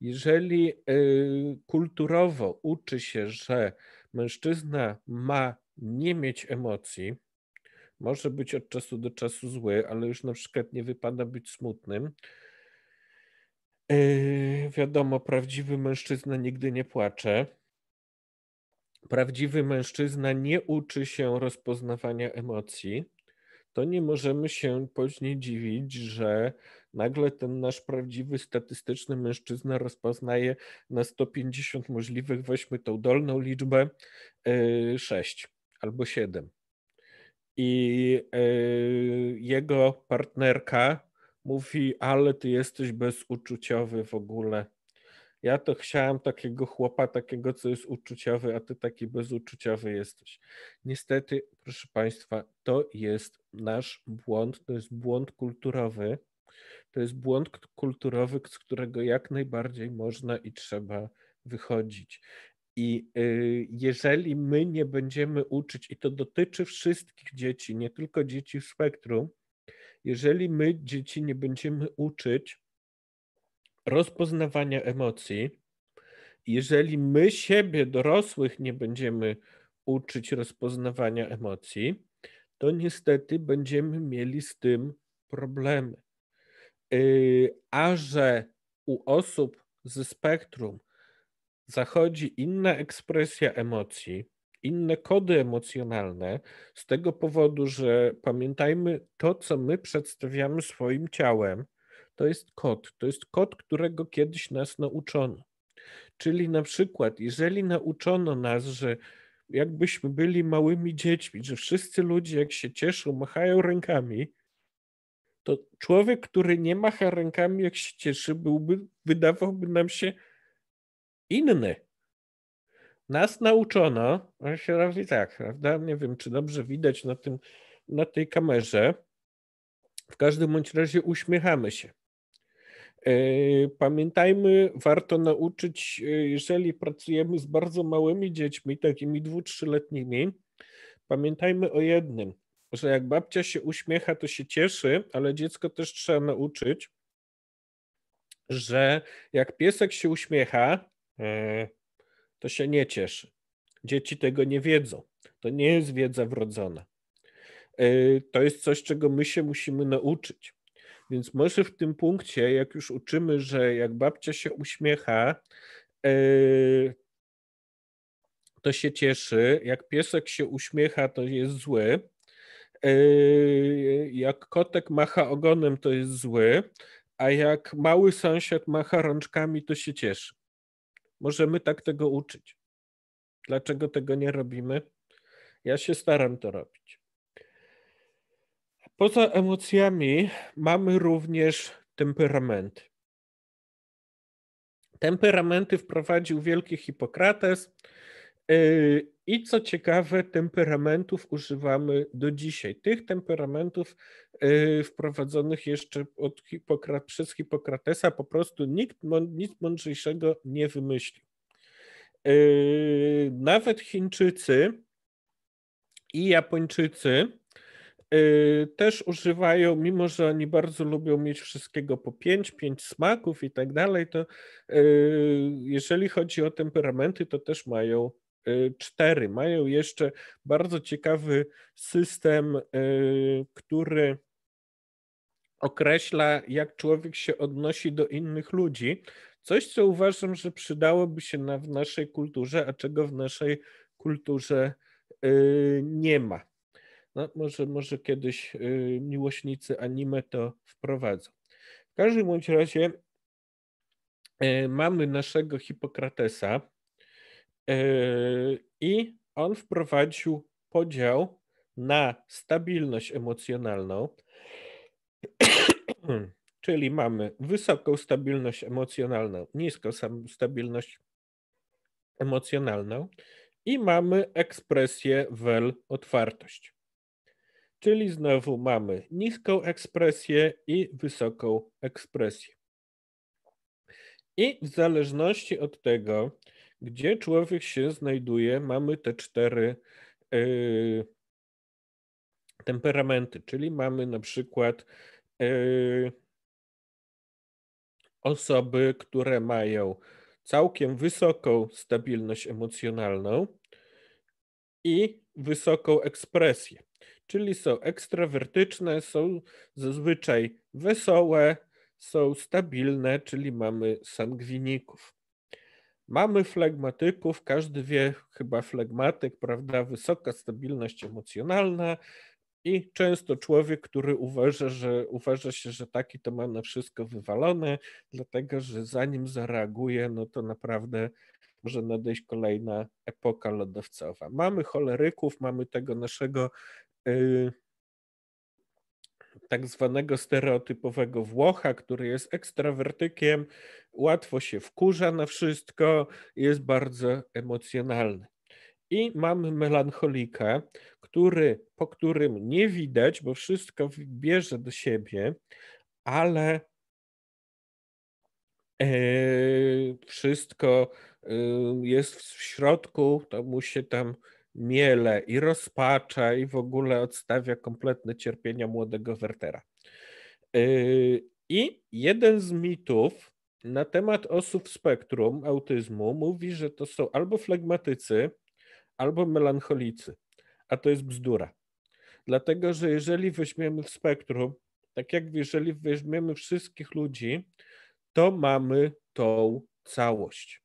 Jeżeli yy, kulturowo uczy się, że Mężczyzna ma nie mieć emocji, może być od czasu do czasu zły, ale już na przykład nie wypada być smutnym. Yy, wiadomo, prawdziwy mężczyzna nigdy nie płacze. Prawdziwy mężczyzna nie uczy się rozpoznawania emocji. To nie możemy się później dziwić, że nagle ten nasz prawdziwy statystyczny mężczyzna rozpoznaje na 150 możliwych, weźmy tą dolną liczbę, 6 e, albo 7. i jego partnerka mówi, ale ty jesteś bezuczuciowy w ogóle. Ja to chciałam takiego chłopa, takiego, co jest uczuciowy, a ty taki bezuczuciowy jesteś. Niestety, proszę Państwa, to jest nasz błąd, to jest błąd kulturowy. To jest błąd kulturowy, z którego jak najbardziej można i trzeba wychodzić. I y, jeżeli my nie będziemy uczyć, i to dotyczy wszystkich dzieci, nie tylko dzieci w spektrum, jeżeli my dzieci nie będziemy uczyć rozpoznawania emocji, jeżeli my siebie, dorosłych, nie będziemy uczyć rozpoznawania emocji, to niestety będziemy mieli z tym problemy. Y, a że u osób ze spektrum zachodzi inna ekspresja emocji, inne kody emocjonalne, z tego powodu, że pamiętajmy, to, co my przedstawiamy swoim ciałem, to jest kod. To jest kod, którego kiedyś nas nauczono. Czyli na przykład, jeżeli nauczono nas, że jakbyśmy byli małymi dziećmi, że wszyscy ludzie, jak się cieszą, machają rękami, to człowiek, który nie macha rękami, jak się cieszy, byłby, wydawałby nam się inny. Nas nauczono, on się robi tak, prawda? Nie wiem, czy dobrze widać na, tym, na tej kamerze. W każdym bądź razie uśmiechamy się. E, pamiętajmy, warto nauczyć, e, jeżeli pracujemy z bardzo małymi dziećmi, takimi dwu, trzyletnimi, pamiętajmy o jednym, że jak babcia się uśmiecha, to się cieszy, ale dziecko też trzeba nauczyć, że jak piesek się uśmiecha, e, to się nie cieszy. Dzieci tego nie wiedzą. To nie jest wiedza wrodzona. To jest coś, czego my się musimy nauczyć. Więc może w tym punkcie, jak już uczymy, że jak babcia się uśmiecha, e, to się cieszy, jak piesek się uśmiecha, to jest zły, e, jak kotek macha ogonem, to jest zły, a jak mały sąsiad macha rączkami, to się cieszy. Możemy tak tego uczyć. Dlaczego tego nie robimy? Ja się staram to robić. Poza emocjami mamy również temperamenty. Temperamenty wprowadził wielki Hipokrates yy, i co ciekawe, temperamentów używamy do dzisiaj. Tych temperamentów yy, wprowadzonych jeszcze od Hipokra przez Hipokratesa po prostu nikt nic mądrzejszego nie wymyślił. Yy, nawet Chińczycy i Japończycy Y, też używają, mimo że oni bardzo lubią mieć wszystkiego po pięć, pięć smaków i tak dalej, to y, jeżeli chodzi o temperamenty, to też mają y, cztery. Mają jeszcze bardzo ciekawy system, który określa, jak człowiek się odnosi do innych ludzi. Coś, co uważam, że przydałoby się na, w naszej kulturze, a czego w naszej kulturze nie ma. No, może, może kiedyś y, miłośnicy anime to wprowadzą. W każdym bądź razie y, mamy naszego Hipokratesa y, i on wprowadził podział na stabilność emocjonalną, czyli mamy wysoką stabilność emocjonalną, niską stabilność emocjonalną i mamy ekspresję wel otwartość. Czyli znowu mamy niską ekspresję i wysoką ekspresję. I w zależności od tego, gdzie człowiek się znajduje, mamy te cztery yy, temperamenty, czyli mamy na przykład yy, osoby, które mają całkiem wysoką stabilność emocjonalną i wysoką ekspresję czyli są ekstrawertyczne, są zazwyczaj wesołe, są stabilne, czyli mamy sangwiników. Mamy flegmatyków, każdy wie chyba flegmatyk, prawda? Wysoka stabilność emocjonalna i często człowiek, który uważa, że uważa się, że taki to ma na wszystko wywalone, dlatego że zanim zareaguje, no to naprawdę może nadejść kolejna epoka lodowcowa. Mamy choleryków, mamy tego naszego tak zwanego stereotypowego Włocha, który jest ekstrawertykiem, łatwo się wkurza na wszystko, jest bardzo emocjonalny. I mamy melancholika, który, po którym nie widać, bo wszystko bierze do siebie, ale e, wszystko e, jest w środku, to mu się tam miele i rozpacza i w ogóle odstawia kompletne cierpienia młodego Wertera. Yy, I jeden z mitów na temat osób w spektrum autyzmu mówi, że to są albo flegmatycy, albo melancholicy, a to jest bzdura. Dlatego, że jeżeli weźmiemy w spektrum, tak jak jeżeli weźmiemy wszystkich ludzi, to mamy tą całość.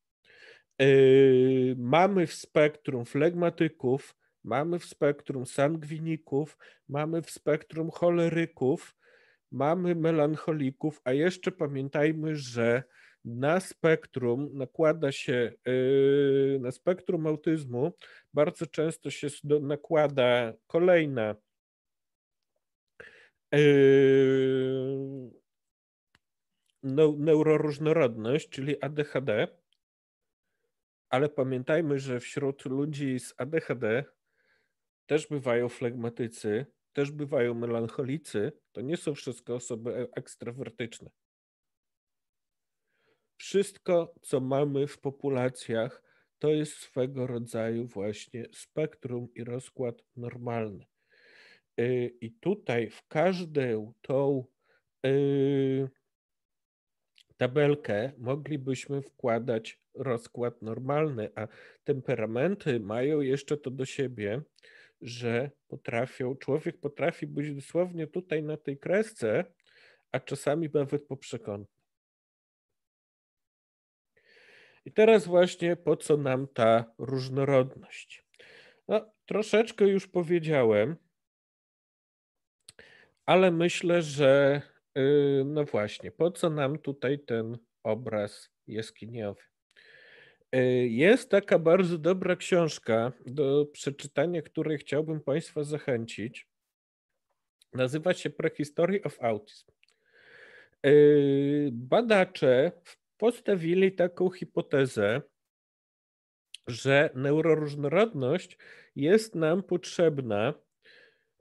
Yy, mamy w spektrum flegmatyków, mamy w spektrum sangwiników, mamy w spektrum choleryków, mamy melancholików, a jeszcze pamiętajmy, że na spektrum nakłada się, yy, na spektrum autyzmu bardzo często się nakłada kolejna yy, neuroróżnorodność, czyli ADHD ale pamiętajmy, że wśród ludzi z ADHD też bywają flegmatycy, też bywają melancholicy. To nie są wszystko osoby e, ekstrawertyczne. Wszystko, co mamy w populacjach, to jest swego rodzaju właśnie spektrum i rozkład normalny. Y, I tutaj w każdą tą y, tabelkę moglibyśmy wkładać rozkład normalny, a temperamenty mają jeszcze to do siebie, że potrafią, człowiek potrafi być dosłownie tutaj na tej kresce, a czasami nawet poprzekątny. I teraz właśnie po co nam ta różnorodność? No, troszeczkę już powiedziałem, ale myślę, że yy, no właśnie, po co nam tutaj ten obraz jaskiniowy? E, jest taka bardzo dobra książka do przeczytania, której chciałbym Państwa zachęcić. Nazywa się Prehistory of Autism. E, badacze postawili taką hipotezę, że neuroróżnorodność jest nam potrzebna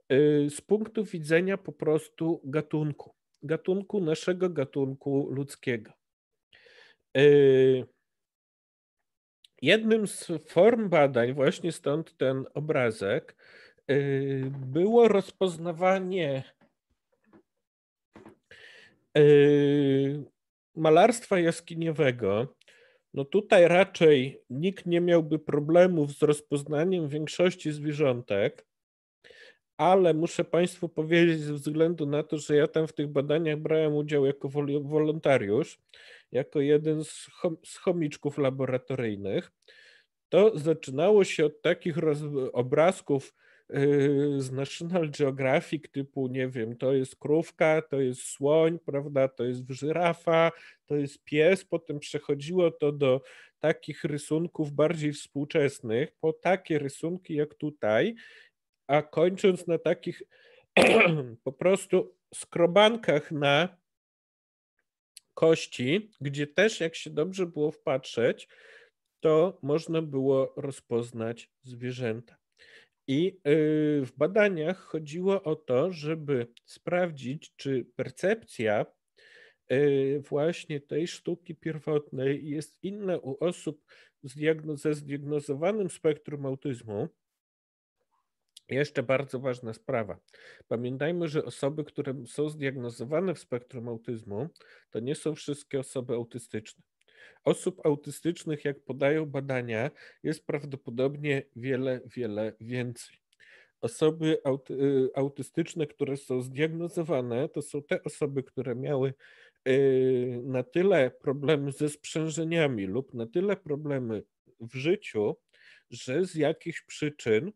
e, z punktu widzenia po prostu gatunku, gatunku naszego gatunku ludzkiego. Jednym z form badań, właśnie stąd ten obrazek, y, było rozpoznawanie y, malarstwa jaskiniowego. No tutaj raczej nikt nie miałby problemów z rozpoznaniem większości zwierzątek, ale muszę Państwu powiedzieć, ze względu na to, że ja tam w tych badaniach brałem udział jako wolontariusz, jako jeden z, chom z chomiczków laboratoryjnych, to zaczynało się od takich obrazków yy, z National Geographic typu, nie wiem, to jest krówka, to jest słoń, prawda, to jest żyrafa, to jest pies, potem przechodziło to do takich rysunków bardziej współczesnych, po takie rysunki jak tutaj, a kończąc na takich po prostu skrobankach na kości, gdzie też jak się dobrze było wpatrzeć, to można było rozpoznać zwierzęta. I y, w badaniach chodziło o to, żeby sprawdzić, czy percepcja y, właśnie tej sztuki pierwotnej jest inna u osób ze zdiagnozowanym spektrum autyzmu, jeszcze bardzo ważna sprawa. Pamiętajmy, że osoby, które są zdiagnozowane w spektrum autyzmu, to nie są wszystkie osoby autystyczne. Osób autystycznych, jak podają badania, jest prawdopodobnie wiele, wiele więcej. Osoby y, autystyczne, które są zdiagnozowane, to są te osoby, które miały y, na tyle problemy ze sprzężeniami lub na tyle problemy w życiu, że z jakichś przyczyn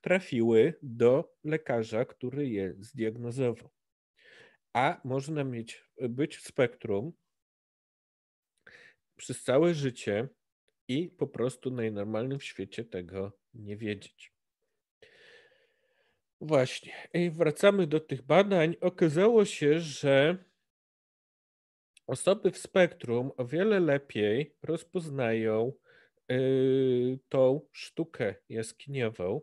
trafiły do lekarza, który je zdiagnozował. A można mieć, być w spektrum przez całe życie i po prostu najnormalnym w świecie tego nie wiedzieć. Właśnie. I wracamy do tych badań. Okazało się, że osoby w spektrum o wiele lepiej rozpoznają y, tą sztukę jaskiniową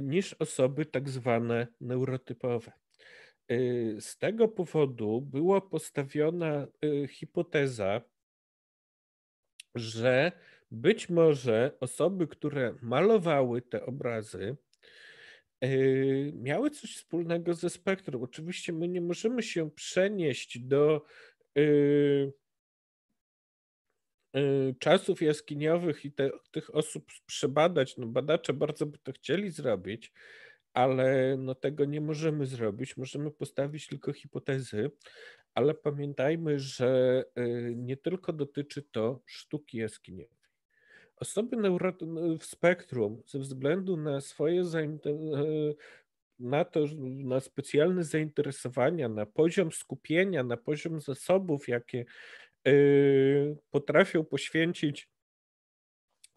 niż osoby tak zwane neurotypowe. Y, z tego powodu była postawiona hipoteza, że być może osoby, które malowały te obrazy, miały coś wspólnego ze spektrum. Oczywiście my nie możemy się przenieść do czasów jaskiniowych i te, tych osób przebadać. No badacze bardzo by to chcieli zrobić, ale no tego nie możemy zrobić. Możemy postawić tylko hipotezy, ale pamiętajmy, że nie tylko dotyczy to sztuki jaskiniowej. Osoby w spektrum ze względu na swoje na to, na specjalne zainteresowania, na poziom skupienia, na poziom zasobów, jakie y, potrafią poświęcić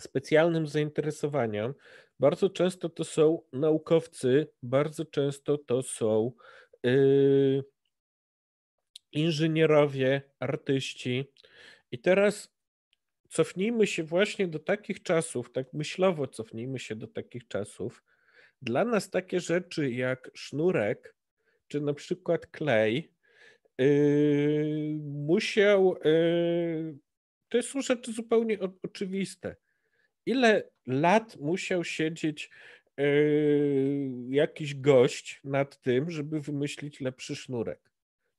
specjalnym zainteresowaniom. Bardzo często to są naukowcy, bardzo często to są y, inżynierowie, artyści. I teraz cofnijmy się właśnie do takich czasów, tak myślowo cofnijmy się do takich czasów. Dla nas takie rzeczy jak sznurek, czy na przykład klej, musiał. Yy, to są rzeczy zupełnie oczywiste. Ile lat musiał siedzieć yy, jakiś gość nad tym, żeby wymyślić lepszy sznurek?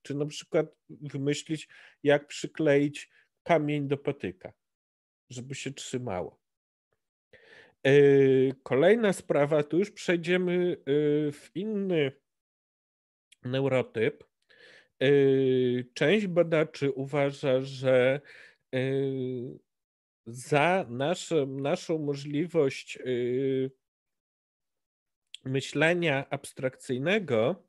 Czy na przykład wymyślić, jak przykleić kamień do patyka? żeby się trzymało. Kolejna sprawa, tu już przejdziemy w inny neurotyp. E, część badaczy uważa, że za naszą, naszą możliwość myślenia abstrakcyjnego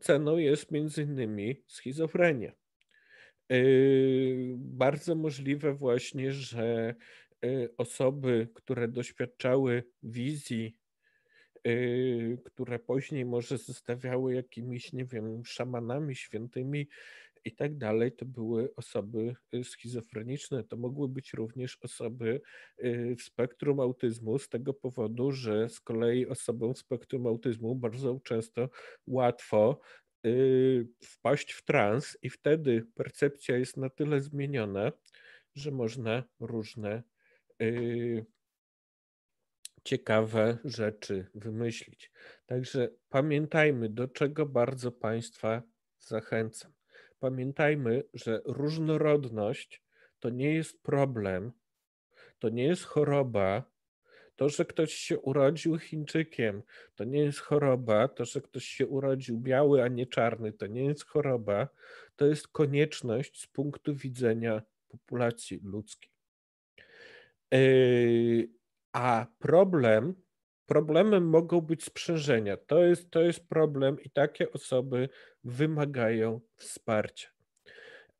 ceną jest między innymi schizofrenia. Yy, bardzo możliwe właśnie, że yy, osoby, które doświadczały wizji, yy, które później może zostawiały jakimiś, nie wiem, szamanami świętymi i tak dalej, to były osoby schizofreniczne. To mogły być również osoby w spektrum autyzmu, z tego powodu, że z kolei osobom w spektrum autyzmu bardzo często łatwo Y, wpaść w trans i wtedy percepcja jest na tyle zmieniona, że można różne y, ciekawe rzeczy wymyślić. Także pamiętajmy, do czego bardzo Państwa zachęcam. Pamiętajmy, że różnorodność to nie jest problem, to nie jest choroba, to, że ktoś się urodził Chińczykiem, to nie jest choroba. To, że ktoś się urodził biały, a nie czarny, to nie jest choroba. To jest konieczność z punktu widzenia populacji ludzkiej. Yy, a problem, problemem mogą być sprzężenia. To jest, to jest problem i takie osoby wymagają wsparcia.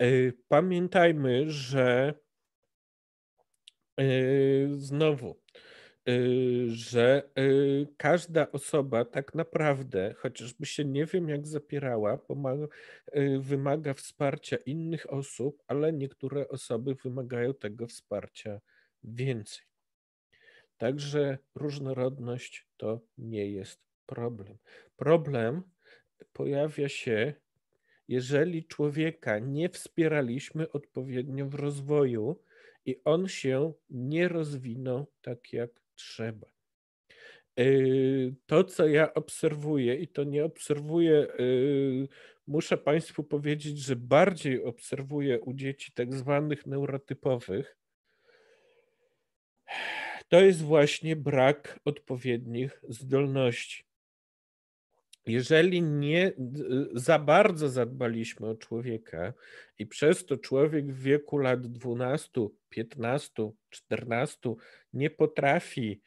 Yy, pamiętajmy, że yy, znowu Y, że każda osoba tak naprawdę, chociażby się nie wiem jak zapierała, wymaga wsparcia innych osób, ale niektóre osoby wymagają tego wsparcia więcej. Także różnorodność to nie jest problem. Problem pojawia się, jeżeli człowieka nie wspieraliśmy odpowiednio w rozwoju i on się nie rozwinął tak jak trzeba. Yy, to, co ja obserwuję, i to nie obserwuję, yy, muszę Państwu powiedzieć, że bardziej obserwuję u dzieci tak zwanych neurotypowych, to jest właśnie brak odpowiednich zdolności. Jeżeli nie za bardzo zadbaliśmy o człowieka i przez to człowiek w wieku lat 12, 15, 14 nie potrafi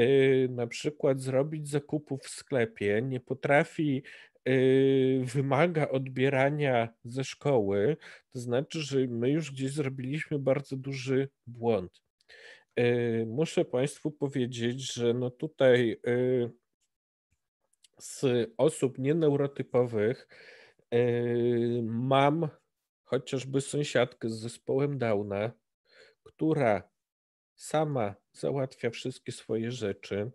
y, na przykład zrobić zakupów w sklepie, nie potrafi, y, wymaga odbierania ze szkoły, to znaczy, że my już gdzieś zrobiliśmy bardzo duży błąd. Y, muszę Państwu powiedzieć, że no tutaj z osób nieneurotypowych mam chociażby sąsiadkę z zespołem Downa, która sama załatwia wszystkie swoje rzeczy,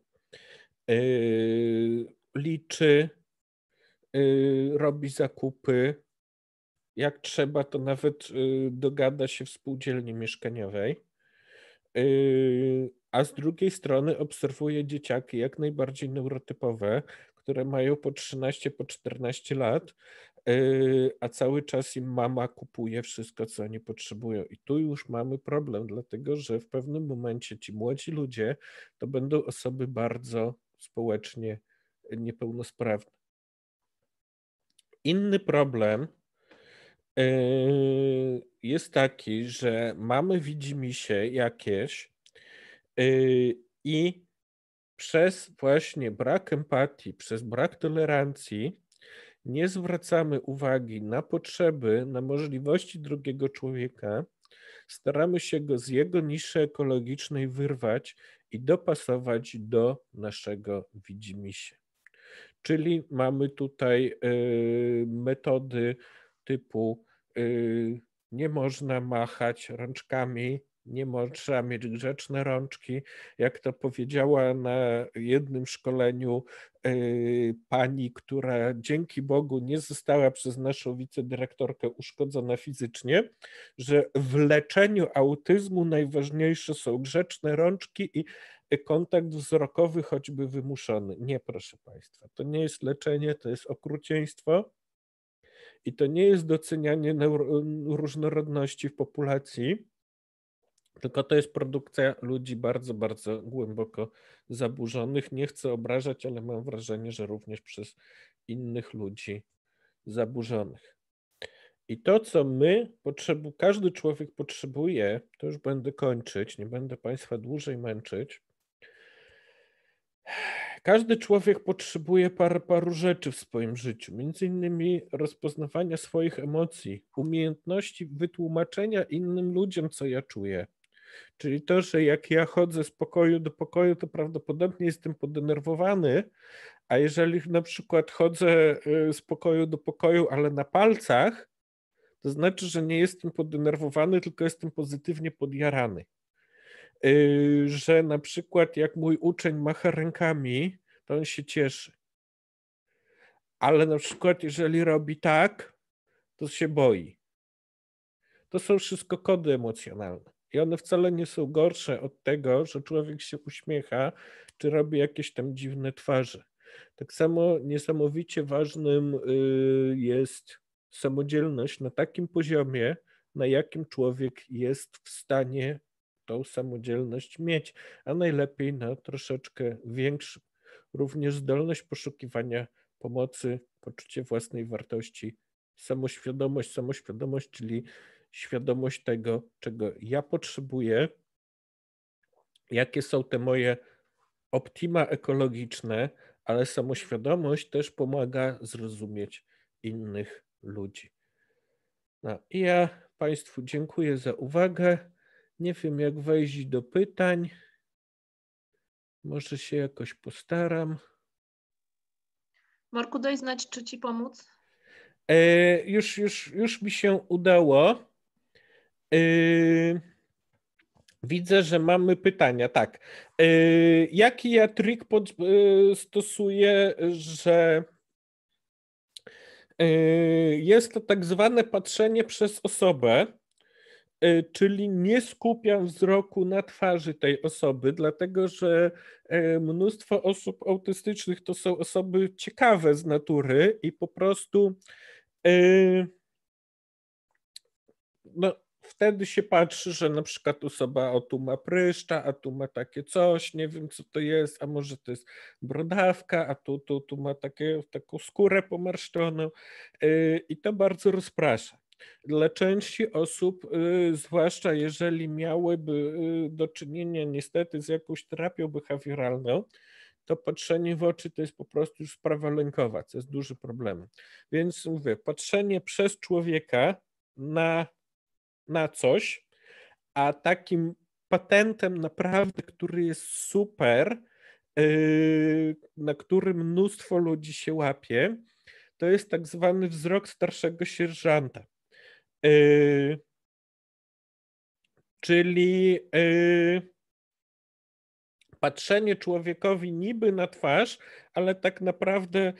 liczy, robi zakupy. Jak trzeba, to nawet dogada się w spółdzielni mieszkaniowej. A z drugiej strony obserwuje dzieciaki jak najbardziej neurotypowe, które mają po 13, po 14 lat, yy, a cały czas im mama kupuje wszystko, co oni potrzebują. I tu już mamy problem, dlatego że w pewnym momencie ci młodzi ludzie to będą osoby bardzo społecznie niepełnosprawne. Inny problem yy, jest taki, że mamy widzimisię jakieś yy, i przez właśnie brak empatii, przez brak tolerancji nie zwracamy uwagi na potrzeby, na możliwości drugiego człowieka, staramy się go z jego niszy ekologicznej wyrwać i dopasować do naszego widzimisię. Czyli mamy tutaj y, metody typu nie można machać rączkami nie można mieć grzeczne rączki. Jak to powiedziała na jednym szkoleniu yy, pani, która dzięki Bogu nie została przez naszą wicedyrektorkę uszkodzona fizycznie, że w leczeniu autyzmu najważniejsze są grzeczne rączki i kontakt wzrokowy, choćby wymuszony. Nie, proszę Państwa, to nie jest leczenie, to jest okrucieństwo. I to nie jest docenianie różnorodności w populacji, tylko to jest produkcja ludzi bardzo, bardzo głęboko zaburzonych. Nie chcę obrażać, ale mam wrażenie, że również przez innych ludzi zaburzonych. I to, co my, każdy człowiek potrzebuje, to już będę kończyć, nie będę Państwa dłużej męczyć. Każdy człowiek potrzebuje par, paru rzeczy w swoim życiu, między innymi rozpoznawania swoich emocji, umiejętności wytłumaczenia innym ludziom, co ja czuję, Czyli to, że jak ja chodzę z pokoju do pokoju, to prawdopodobnie jestem podenerwowany, a jeżeli na przykład chodzę y, z pokoju do pokoju, ale na palcach, to znaczy, że nie jestem podenerwowany, tylko jestem pozytywnie podjarany. Y, że na przykład jak mój uczeń macha rękami, to on się cieszy. Ale na przykład jeżeli robi tak, to się boi. To są wszystko kody emocjonalne. I one wcale nie są gorsze od tego, że człowiek się uśmiecha, czy robi jakieś tam dziwne twarze. Tak samo niesamowicie ważnym y, jest samodzielność na takim poziomie, na jakim człowiek jest w stanie tą samodzielność mieć, a najlepiej na troszeczkę większym. Również zdolność poszukiwania pomocy, poczucie własnej wartości, samoświadomość, samoświadomość, czyli świadomość tego, czego ja potrzebuję, jakie są te moje optima ekologiczne, ale samoświadomość też pomaga zrozumieć innych ludzi. No i ja Państwu dziękuję za uwagę. Nie wiem, jak wejść do pytań. Może się jakoś postaram. Marku, daj znać, czy Ci pomóc. E, już, już, już mi się udało. Yy, widzę, że mamy pytania. Tak. Yy, jaki ja trik pod, yy, stosuję, że jest to tak zwane patrzenie przez osobę, czyli nie skupiam wzroku na twarzy tej osoby, dlatego że mnóstwo osób autystycznych to są osoby ciekawe z natury i po prostu no, wtedy się patrzy, że na przykład osoba o tu ma pryszcza, a tu ma takie coś, nie wiem co to jest, a może to jest brodawka, a tu, tu, tu ma takie, taką skórę pomarszczoną i to bardzo rozprasza. Dla części osób, yy, zwłaszcza jeżeli miałyby yy, do czynienia niestety z jakąś terapią behawioralną, to patrzenie w oczy to jest po prostu już sprawa lękowa, co jest duży problem. Więc mówię, patrzenie przez człowieka na na coś, a takim patentem naprawdę, który jest super, na którym mnóstwo ludzi się łapie, to jest tak zwany wzrok starszego sierżanta. Czyli patrzenie człowiekowi niby na twarz, ale tak naprawdę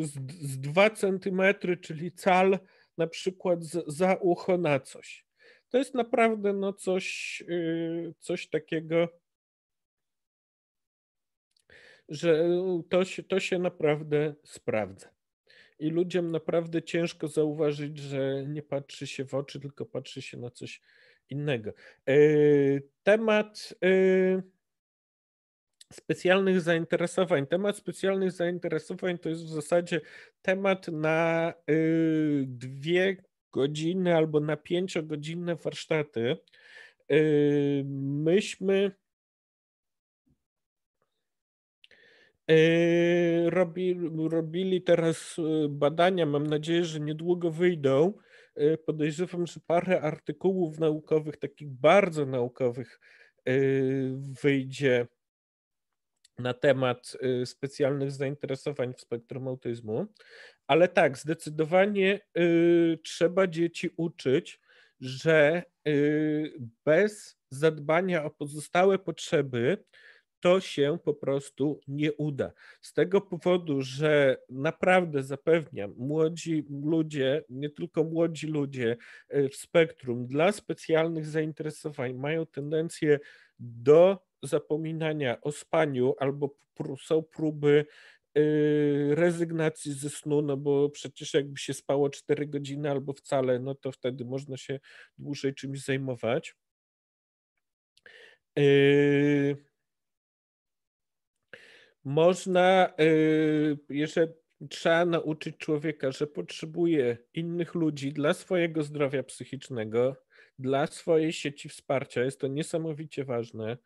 z, z 2 centymetry, czyli cal na przykład za ucho na coś. To jest naprawdę no coś, coś takiego, że to to się naprawdę sprawdza. I ludziom naprawdę ciężko zauważyć, że nie patrzy się w oczy, tylko patrzy się na coś innego. E, temat e, specjalnych zainteresowań. Temat specjalnych zainteresowań to jest w zasadzie temat na e, dwie godziny albo na pięciogodzinne warsztaty. Myśmy Robi, robili teraz badania, mam nadzieję, że niedługo wyjdą. Podejrzewam, że parę artykułów naukowych, takich bardzo naukowych, wyjdzie na temat specjalnych zainteresowań w spektrum autyzmu. Ale tak, zdecydowanie trzeba dzieci uczyć, że bez zadbania o pozostałe potrzeby to się po prostu nie uda. Z tego powodu, że naprawdę zapewniam, młodzi ludzie, nie tylko młodzi ludzie e, w spektrum dla specjalnych zainteresowań mają tendencję do zapominania o spaniu albo są próby e, rezygnacji ze snu, no bo przecież jakby się spało 4 godziny albo wcale, no to wtedy można się dłużej czymś zajmować. Yy, można, y, jeżeli trzeba nauczyć człowieka, że potrzebuje innych ludzi dla swojego zdrowia psychicznego, dla swojej sieci wsparcia, jest to niesamowicie ważne.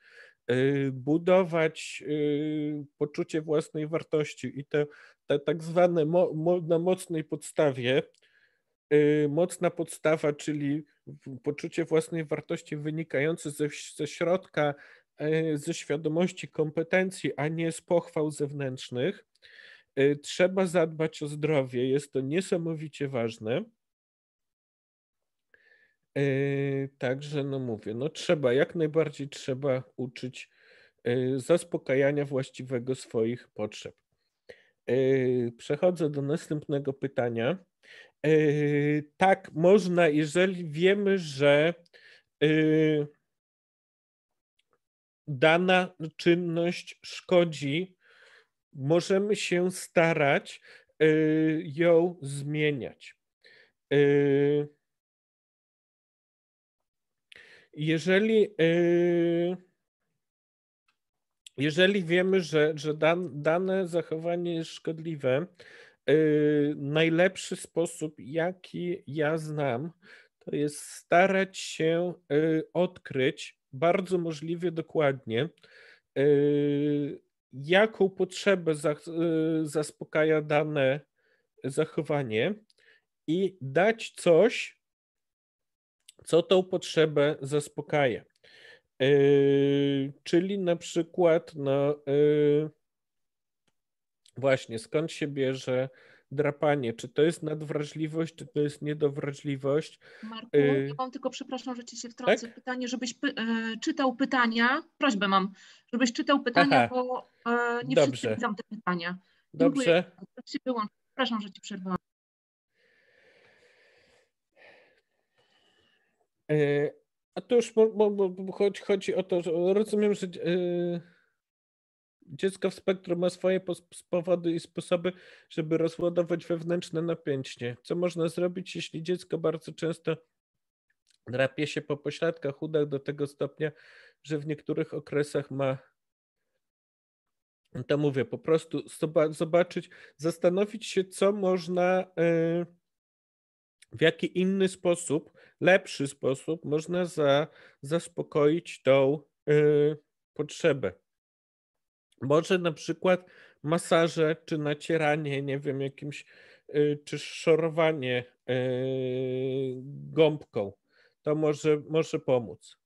Y, budować y, poczucie własnej wartości i te, te tak zwane mo, mo, na mocnej podstawie, mocna podstawa, czyli poczucie własnej wartości wynikające ze, ze środka ze świadomości kompetencji, a nie z pochwał zewnętrznych. E, trzeba zadbać o zdrowie, jest to niesamowicie ważne. E, także, no mówię, no trzeba, jak najbardziej trzeba uczyć zaspokajania właściwego swoich potrzeb. Przechodzę do następnego pytania. Tak, można, jeżeli wiemy, że dana czynność szkodzi, możemy się starać y, ją zmieniać. Y, jeżeli, y, jeżeli wiemy, że, że dane zachowanie jest szkodliwe, najlepszy sposób, jaki ja znam, to jest starać się odkryć, bardzo możliwie dokładnie, y, jaką potrzebę y, zaspokaja dane zachowanie i dać coś, co tą potrzebę zaspokaja. Y, czyli na przykład, no, właśnie skąd się bierze drapanie. Czy to jest nadwrażliwość, czy to jest niedowrażliwość? Marku, y... ja mam tylko, przepraszam, że ci się wtrącę, tak? pytanie, żebyś py e, czytał pytania, prośbę mam, żebyś czytał pytania, Aha. bo e, nie Dobrze. wszyscy widzą te pytania. Dobrze. Dziękuję. Przepraszam, że ci przerwałam. E, a to już bo, bo, bo chodzi, chodzi o to, że rozumiem, że e, dziecko w spektrum ma swoje powody i sposoby, żeby rozładować wewnętrzne napięcie. Co można zrobić, jeśli dziecko bardzo często drapie się po pośladkach, udach do tego stopnia, że w niektórych okresach ma to mówię, po prostu zobaczyć, zastanowić się, co można, e, w jaki inny sposób, lepszy sposób można za, zaspokoić tą e, potrzebę. Może na przykład masaże, czy nacieranie, nie wiem, jakimś, y, czy szorowanie y, gąbką. To może, może pomóc.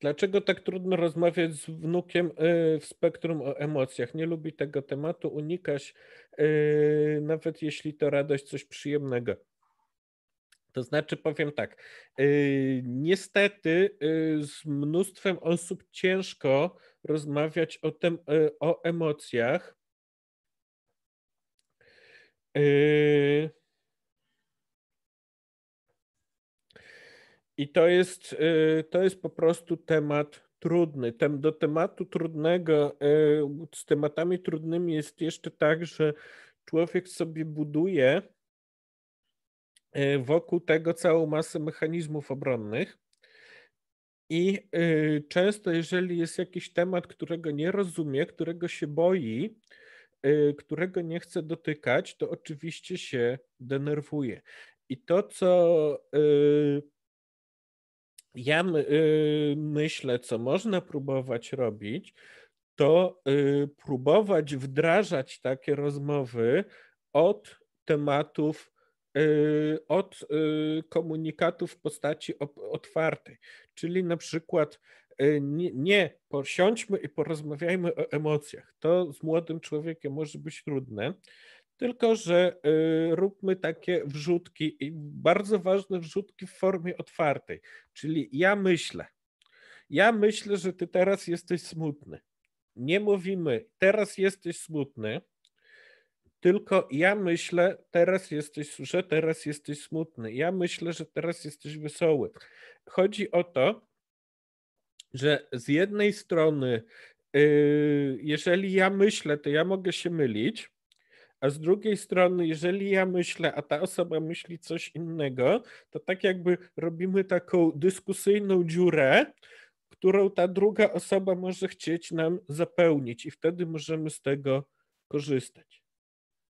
Dlaczego tak trudno rozmawiać z wnukiem y, w spektrum o emocjach? Nie lubi tego tematu, unikać, y, nawet jeśli to radość, coś przyjemnego. To znaczy, powiem tak, y, niestety z mnóstwem osób ciężko rozmawiać o, tem, o emocjach. I to jest, y, to jest po prostu temat trudny. Tem, do tematu trudnego, y, z tematami trudnymi jest jeszcze tak, że człowiek sobie buduje y, wokół tego całą masę mechanizmów obronnych. I często, jeżeli jest jakiś temat, którego nie rozumie, którego się boi, którego nie chce dotykać, to oczywiście się denerwuje. I to, co ja y, myślę, co można próbować robić, to y, próbować wdrażać takie rozmowy od tematów, y, od komunikatów w postaci otwartej. Czyli na przykład nie, nie posiądźmy i porozmawiajmy o emocjach. To z młodym człowiekiem może być trudne, tylko że y, róbmy takie wrzutki bardzo ważne wrzutki w formie otwartej. Czyli ja myślę, ja myślę, że ty teraz jesteś smutny. Nie mówimy, teraz jesteś smutny, tylko ja myślę, teraz jesteś, że teraz jesteś smutny. Ja myślę, że teraz jesteś wesoły. Chodzi o to, że z jednej strony, y, jeżeli ja myślę, to ja mogę się mylić, a z drugiej strony, jeżeli ja myślę, a ta osoba myśli coś innego, to tak jakby robimy taką dyskusyjną dziurę, którą ta druga osoba może chcieć nam zapełnić, i wtedy możemy z tego korzystać.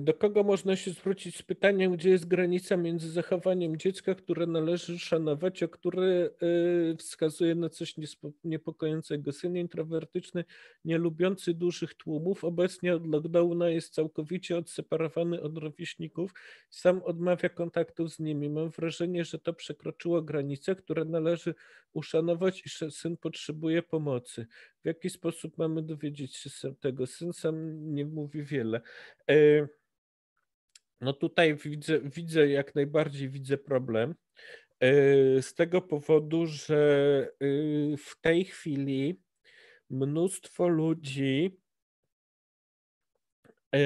do kogo można się zwrócić z pytaniem, gdzie jest granica między zachowaniem dziecka, które należy szanować, a które e, wskazuje na coś niepokojącego? Syn introwertyczny, nie lubiący dużych tłumów, obecnie od lockdowna jest całkowicie odseparowany od rówieśników, sam odmawia kontaktów z nimi. Mam wrażenie, że to przekroczyło granice, które należy uszanować i że syn potrzebuje pomocy. W jaki sposób mamy dowiedzieć się tego? Syn sam nie mówi wiele. No tutaj widzę, widzę jak najbardziej widzę problem. E, z tego powodu, że y, w tej chwili mnóstwo ludzi e,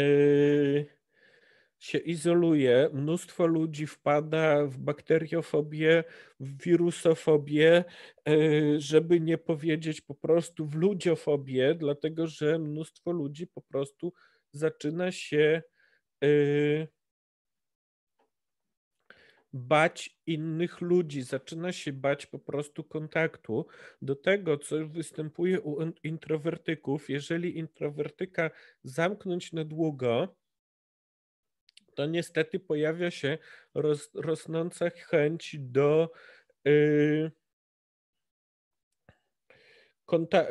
się izoluje, mnóstwo ludzi wpada w bakteriofobię, w wirusofobię, żeby nie powiedzieć po prostu w ludziofobię, dlatego że mnóstwo ludzi po prostu zaczyna się e, bać innych ludzi, zaczyna się bać po prostu kontaktu. Do tego, co występuje u introwertyków, jeżeli introwertyka zamknąć na długo, to niestety pojawia się ros, rosnąca chęć do, yy,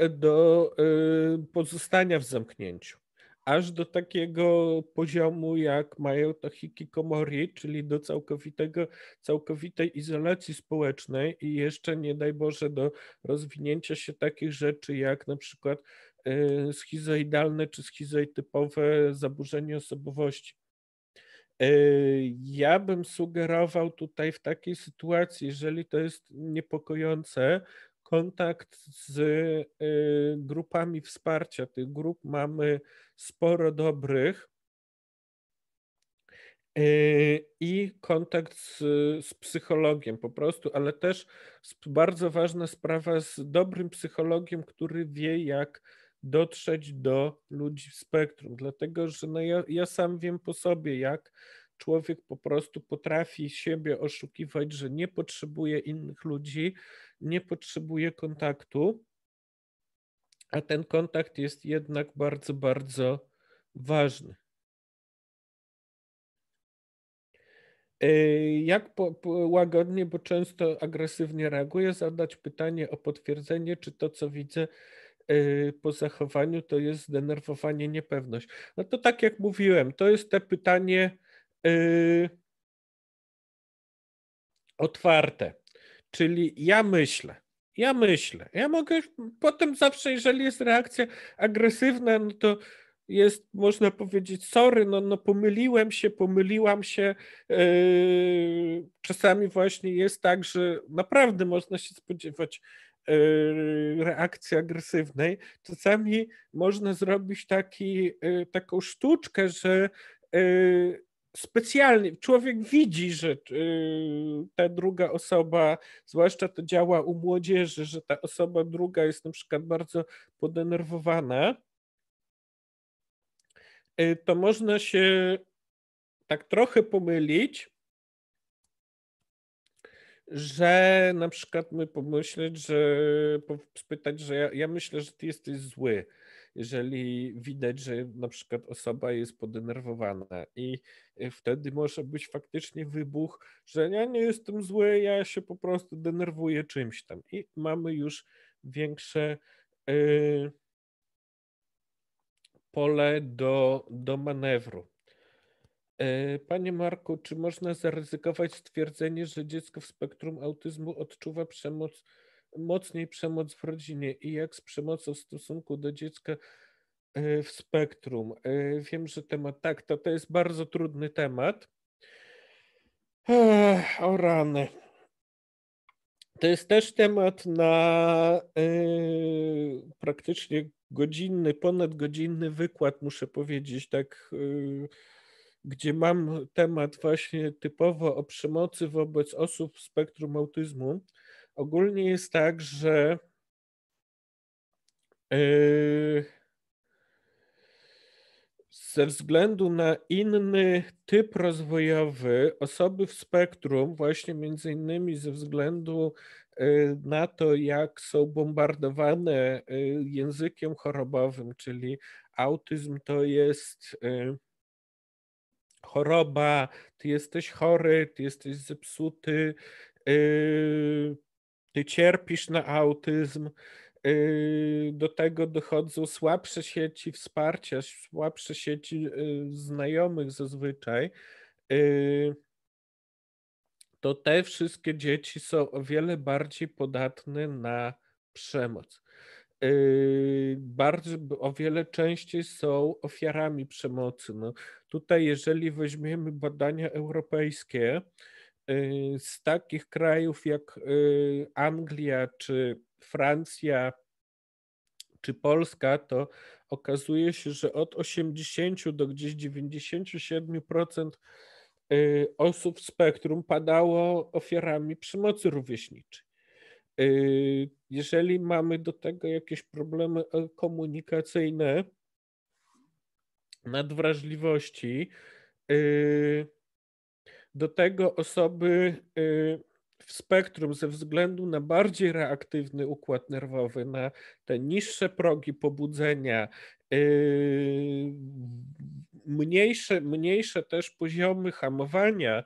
do yy, pozostania w zamknięciu. Aż do takiego poziomu, jak mają to hikikomori, czyli do całkowitego, całkowitej izolacji społecznej i jeszcze nie daj Boże do rozwinięcia się takich rzeczy jak na przykład yy, schizoidalne czy schizotypowe zaburzenie osobowości. Yy, ja bym sugerował tutaj w takiej sytuacji, jeżeli to jest niepokojące, kontakt z yy, grupami wsparcia. Tych grup mamy sporo dobrych. Yy, I kontakt z, z, psychologiem po prostu, ale też bardzo ważna sprawa z dobrym psychologiem, który wie, jak dotrzeć do ludzi w spektrum, dlatego że no ja, ja sam wiem po sobie, jak człowiek po prostu potrafi siebie oszukiwać, że nie potrzebuje innych ludzi, nie potrzebuje kontaktu, a ten kontakt jest jednak bardzo, bardzo ważny. Yy, jak po, po, łagodnie, bo często agresywnie reaguję, zadać pytanie o potwierdzenie, czy to, co widzę, po zachowaniu to jest zdenerwowanie, niepewność. No to tak jak mówiłem, to jest te pytanie otwarte. Czyli ja myślę, ja myślę, ja mogę potem zawsze, jeżeli jest reakcja agresywna, no to jest, można powiedzieć, sorry, no, no pomyliłem się, pomyliłam się. Yy, czasami właśnie jest tak, że naprawdę można się spodziewać yy, reakcji agresywnej. Czasami można zrobić taki, yy, taką sztuczkę, że specjalnie człowiek widzi, że ta druga osoba, zwłaszcza to działa u młodzieży, że ta osoba druga jest na przykład bardzo podenerwowana Y, to można się tak trochę pomylić, że na przykład my pomyśleć, że spytać, że ja, ja myślę, że ty jesteś zły, jeżeli widać, że na przykład osoba jest podenerwowana i y, wtedy może być faktycznie wybuch, że ja nie jestem zły, ja się po prostu denerwuję czymś tam i mamy już większe yy, pole do, do manewru. E, panie Marku, czy można zaryzykować stwierdzenie, że dziecko w spektrum autyzmu odczuwa przemoc, mocniej przemoc w rodzinie i jak z przemocą w stosunku do dziecka e, w spektrum? E, wiem, że temat tak, to, to jest bardzo trudny temat. Ech, o rany. To jest też temat na yy, praktycznie godzinny, ponad godzinny wykład, muszę powiedzieć, tak, gdzie mam temat właśnie typowo o przemocy wobec osób w spektrum autyzmu. Ogólnie jest tak, że yy, ze względu na inny typ rozwojowy osoby w spektrum, właśnie między innymi ze względu y, na to, jak są bombardowane y, językiem chorobowym, czyli autyzm to jest choroba, ty jesteś chory, ty jesteś zepsuty, ty cierpisz na autyzm, Yy, do tego dochodzą słabsze sieci wsparcia, słabsze sieci yy, znajomych zazwyczaj. Yy, to te wszystkie dzieci są o wiele bardziej podatne na przemoc. Bardzo, o wiele częściej są ofiarami przemocy. No, tutaj, jeżeli weźmiemy badania europejskie, z takich krajów jak Anglia czy Francja czy Polska, to okazuje się, że od 80 do gdzieś 97% y, osób w spektrum padało ofiarami przemocy rówieśniczej. Y, jeżeli mamy do tego jakieś problemy e, komunikacyjne, nadwrażliwości, y, do tego osoby w spektrum ze względu na bardziej reaktywny układ nerwowy, na te niższe progi pobudzenia, yy, mniejsze, mniejsze też poziomy hamowania,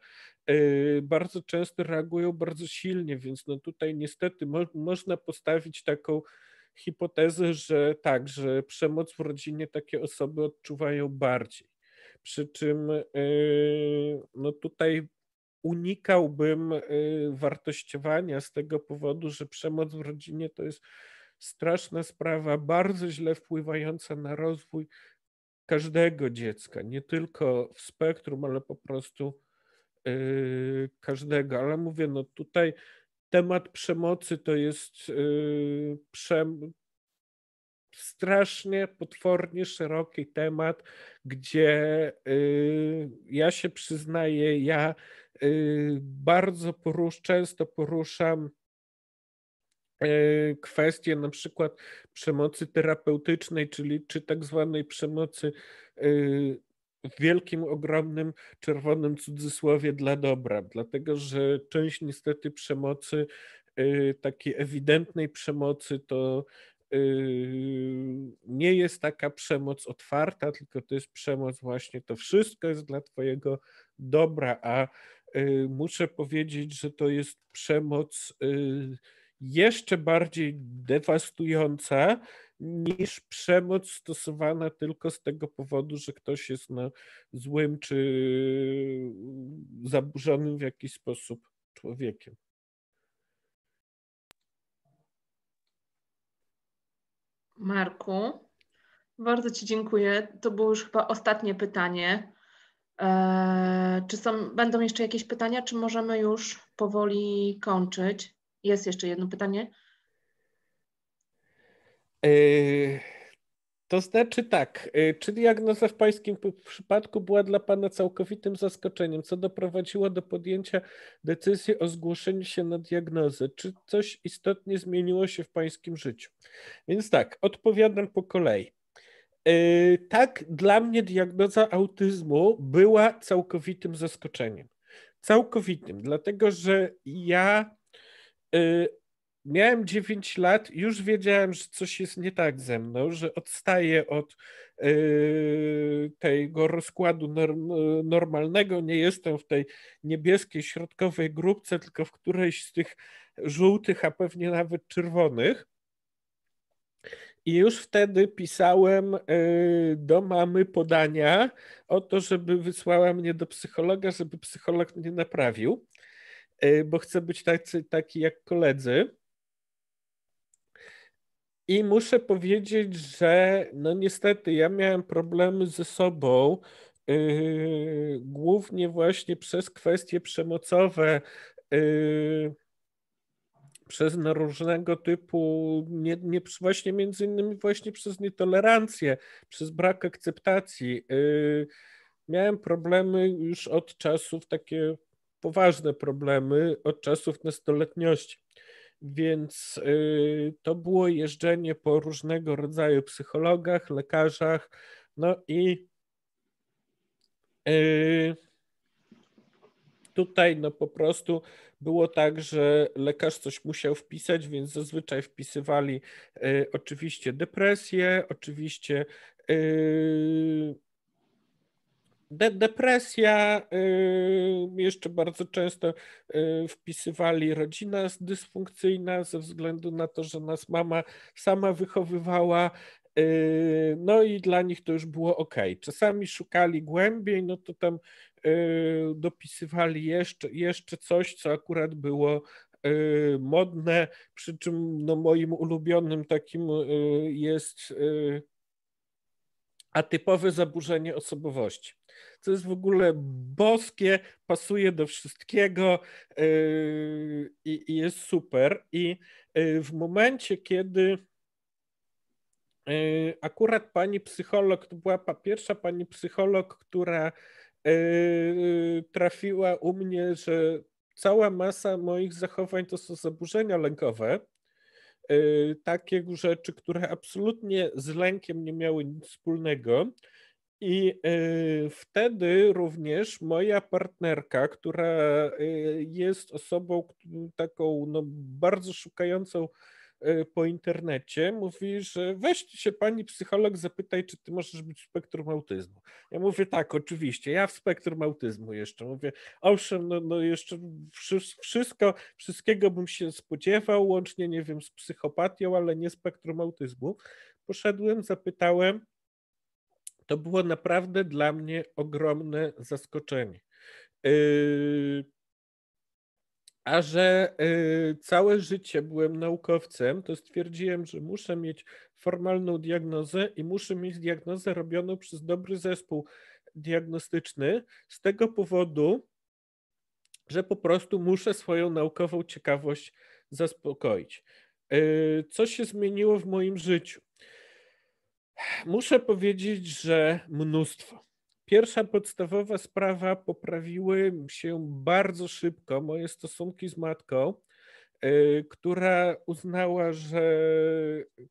yy, bardzo często reagują bardzo silnie, więc no tutaj niestety mo można postawić taką hipotezę, że tak, że przemoc w rodzinie takie osoby odczuwają bardziej. Przy czym yy, no tutaj unikałbym y, wartościowania z tego powodu, że przemoc w rodzinie to jest straszna sprawa, bardzo źle wpływająca na rozwój każdego dziecka, nie tylko w spektrum, ale po prostu y, każdego. Ale mówię, no tutaj temat przemocy to jest y, strasznie, potwornie szeroki temat, gdzie ja się przyznaję, ja Y, bardzo porusz, często poruszam y, kwestie na przykład przemocy terapeutycznej, czyli czy tak zwanej przemocy y, w wielkim, ogromnym czerwonym cudzysłowie dla dobra, dlatego że część niestety przemocy, takiej ewidentnej przemocy, to nie jest taka przemoc otwarta, tylko to jest przemoc właśnie, to wszystko jest dla Twojego dobra, a Y, muszę powiedzieć, że to jest przemoc y, jeszcze bardziej dewastująca niż przemoc stosowana tylko z tego powodu, że ktoś jest no, złym czy zaburzonym w jakiś sposób człowiekiem. Marku, bardzo Ci dziękuję. To było już chyba ostatnie pytanie. Eee, czy są, będą jeszcze jakieś pytania, czy możemy już powoli kończyć? Jest jeszcze jedno pytanie. Eee, to znaczy tak, eee, czy diagnoza w pańskim przypadku była dla pana całkowitym zaskoczeniem, co doprowadziło do podjęcia decyzji o zgłoszeniu się na diagnozę? Czy coś istotnie zmieniło się w pańskim życiu? Więc tak, odpowiadam po kolei. Eee, tak, dla mnie diagnoza autyzmu była całkowitym zaskoczeniem. Całkowitym, dlatego że ja miałem 9 lat, już wiedziałem, że coś jest nie tak ze mną, że odstaję od yy, tego rozkładu normalnego. Nie jestem w tej niebieskiej, środkowej grupce, tylko w którejś z tych żółtych, a pewnie nawet czerwonych. I już wtedy pisałem yy, do mamy podania o to, żeby wysłała mnie do psychologa, żeby psycholog mnie naprawił, bo chcę być tacy, taki jak koledzy. I muszę powiedzieć, że no niestety ja miałem problemy ze sobą, yy, głównie właśnie przez kwestie przemocowe, yy, przez różnego typu, nie, nie, właśnie między innymi właśnie przez nietolerancję, przez brak akceptacji. Yy, miałem problemy już od czasów, takie poważne problemy, od czasów nastoletniości. Więc y, to było jeżdżenie po różnego rodzaju psychologach, lekarzach, no i y, tutaj no po prostu było tak, że lekarz coś musiał wpisać, więc zazwyczaj wpisywali y, oczywiście depresję, oczywiście De depresja, y, jeszcze bardzo często y, wpisywali rodzina dysfunkcyjna ze względu na to, że nas mama sama wychowywała. Y, no i dla nich to już było ok. Czasami szukali głębiej, no to tam dopisywali jeszcze, jeszcze coś, co akurat było modne, przy czym no, moim ulubionym takim jest atypowe zaburzenie osobowości co jest w ogóle boskie, pasuje do wszystkiego yy, i, jest super. I yy, w momencie, kiedy yy, akurat pani psycholog, to była pierwsza pani psycholog, która trafiła u mnie, że cała masa moich zachowań to są zaburzenia lękowe. Takie rzeczy, które absolutnie z lękiem nie miały nic wspólnego. I y, wtedy również moja partnerka, która y, jest osobą taką no, bardzo szukającą y, po internecie, mówi, że weź się pani psycholog, zapytaj, czy ty możesz być w spektrum autyzmu. Ja mówię, tak, oczywiście, ja w spektrum autyzmu jeszcze. Mówię, owszem, no, no jeszcze wszystko, wszystkiego bym się spodziewał, łącznie, nie wiem, z psychopatią, ale nie spektrum autyzmu. Poszedłem, zapytałem, to było naprawdę dla mnie ogromne zaskoczenie. Yy, a że yy, całe życie byłem naukowcem, to stwierdziłem, że muszę mieć formalną diagnozę i muszę mieć diagnozę robioną przez dobry zespół diagnostyczny z tego powodu, że po prostu muszę swoją naukową ciekawość zaspokoić. Yy, co się zmieniło w moim życiu? Muszę powiedzieć, że mnóstwo. Pierwsza podstawowa sprawa poprawiły się bardzo szybko moje stosunki z matką, y, która uznała, że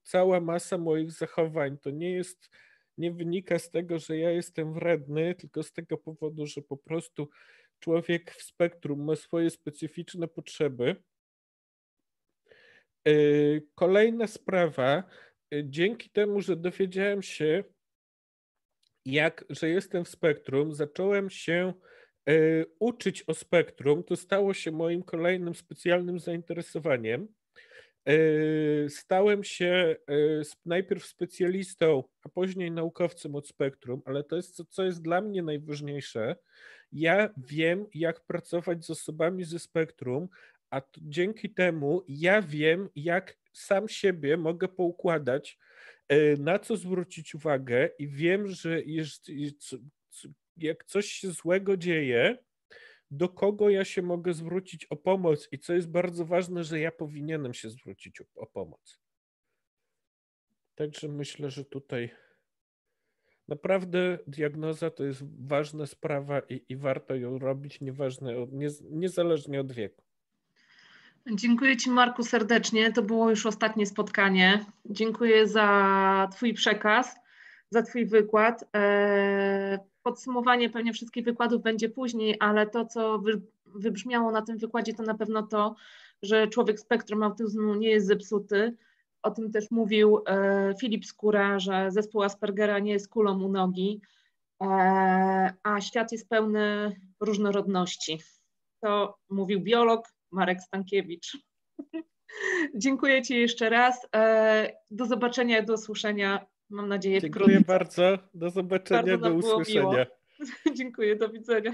cała masa moich zachowań to nie jest, nie wynika z tego, że ja jestem wredny, tylko z tego powodu, że po prostu człowiek w spektrum ma swoje specyficzne potrzeby. Y, kolejna sprawa, dzięki temu, że dowiedziałem się, jak, że jestem w spektrum, zacząłem się y, uczyć o spektrum. To stało się moim kolejnym specjalnym zainteresowaniem. Stałem się najpierw specjalistą, a później naukowcem od spektrum, ale to jest co, co jest dla mnie najważniejsze. Ja wiem, jak pracować z osobami ze spektrum, a dzięki temu ja wiem, jak sam siebie mogę poukładać, na co zwrócić uwagę, i wiem, że jak coś się złego dzieje, do kogo ja się mogę zwrócić o pomoc i co jest bardzo ważne, że ja powinienem się zwrócić o, o pomoc. Także myślę, że tutaj naprawdę diagnoza to jest ważna sprawa i, i warto ją robić, nieważne, nie, niezależnie od wieku. Dziękuję Ci Marku serdecznie. To było już ostatnie spotkanie. Dziękuję za Twój przekaz, za Twój wykład. E, podsumowanie pewnie wszystkich wykładów będzie później, ale to, co wybrzmiało na tym wykładzie, to na pewno to, że człowiek spektrum autyzmu nie jest zepsuty. O tym też mówił e, Filip Skóra, że zespół Aspergera nie jest kulą u nogi, e, a świat jest pełny różnorodności. To mówił biolog Marek Stankiewicz. Dziękuję Ci jeszcze raz. E, do zobaczenia, do usłyszenia Mam nadzieję Dziękuję wkrótce. bardzo. Do zobaczenia, bardzo do usłyszenia. Dziękuję, do widzenia.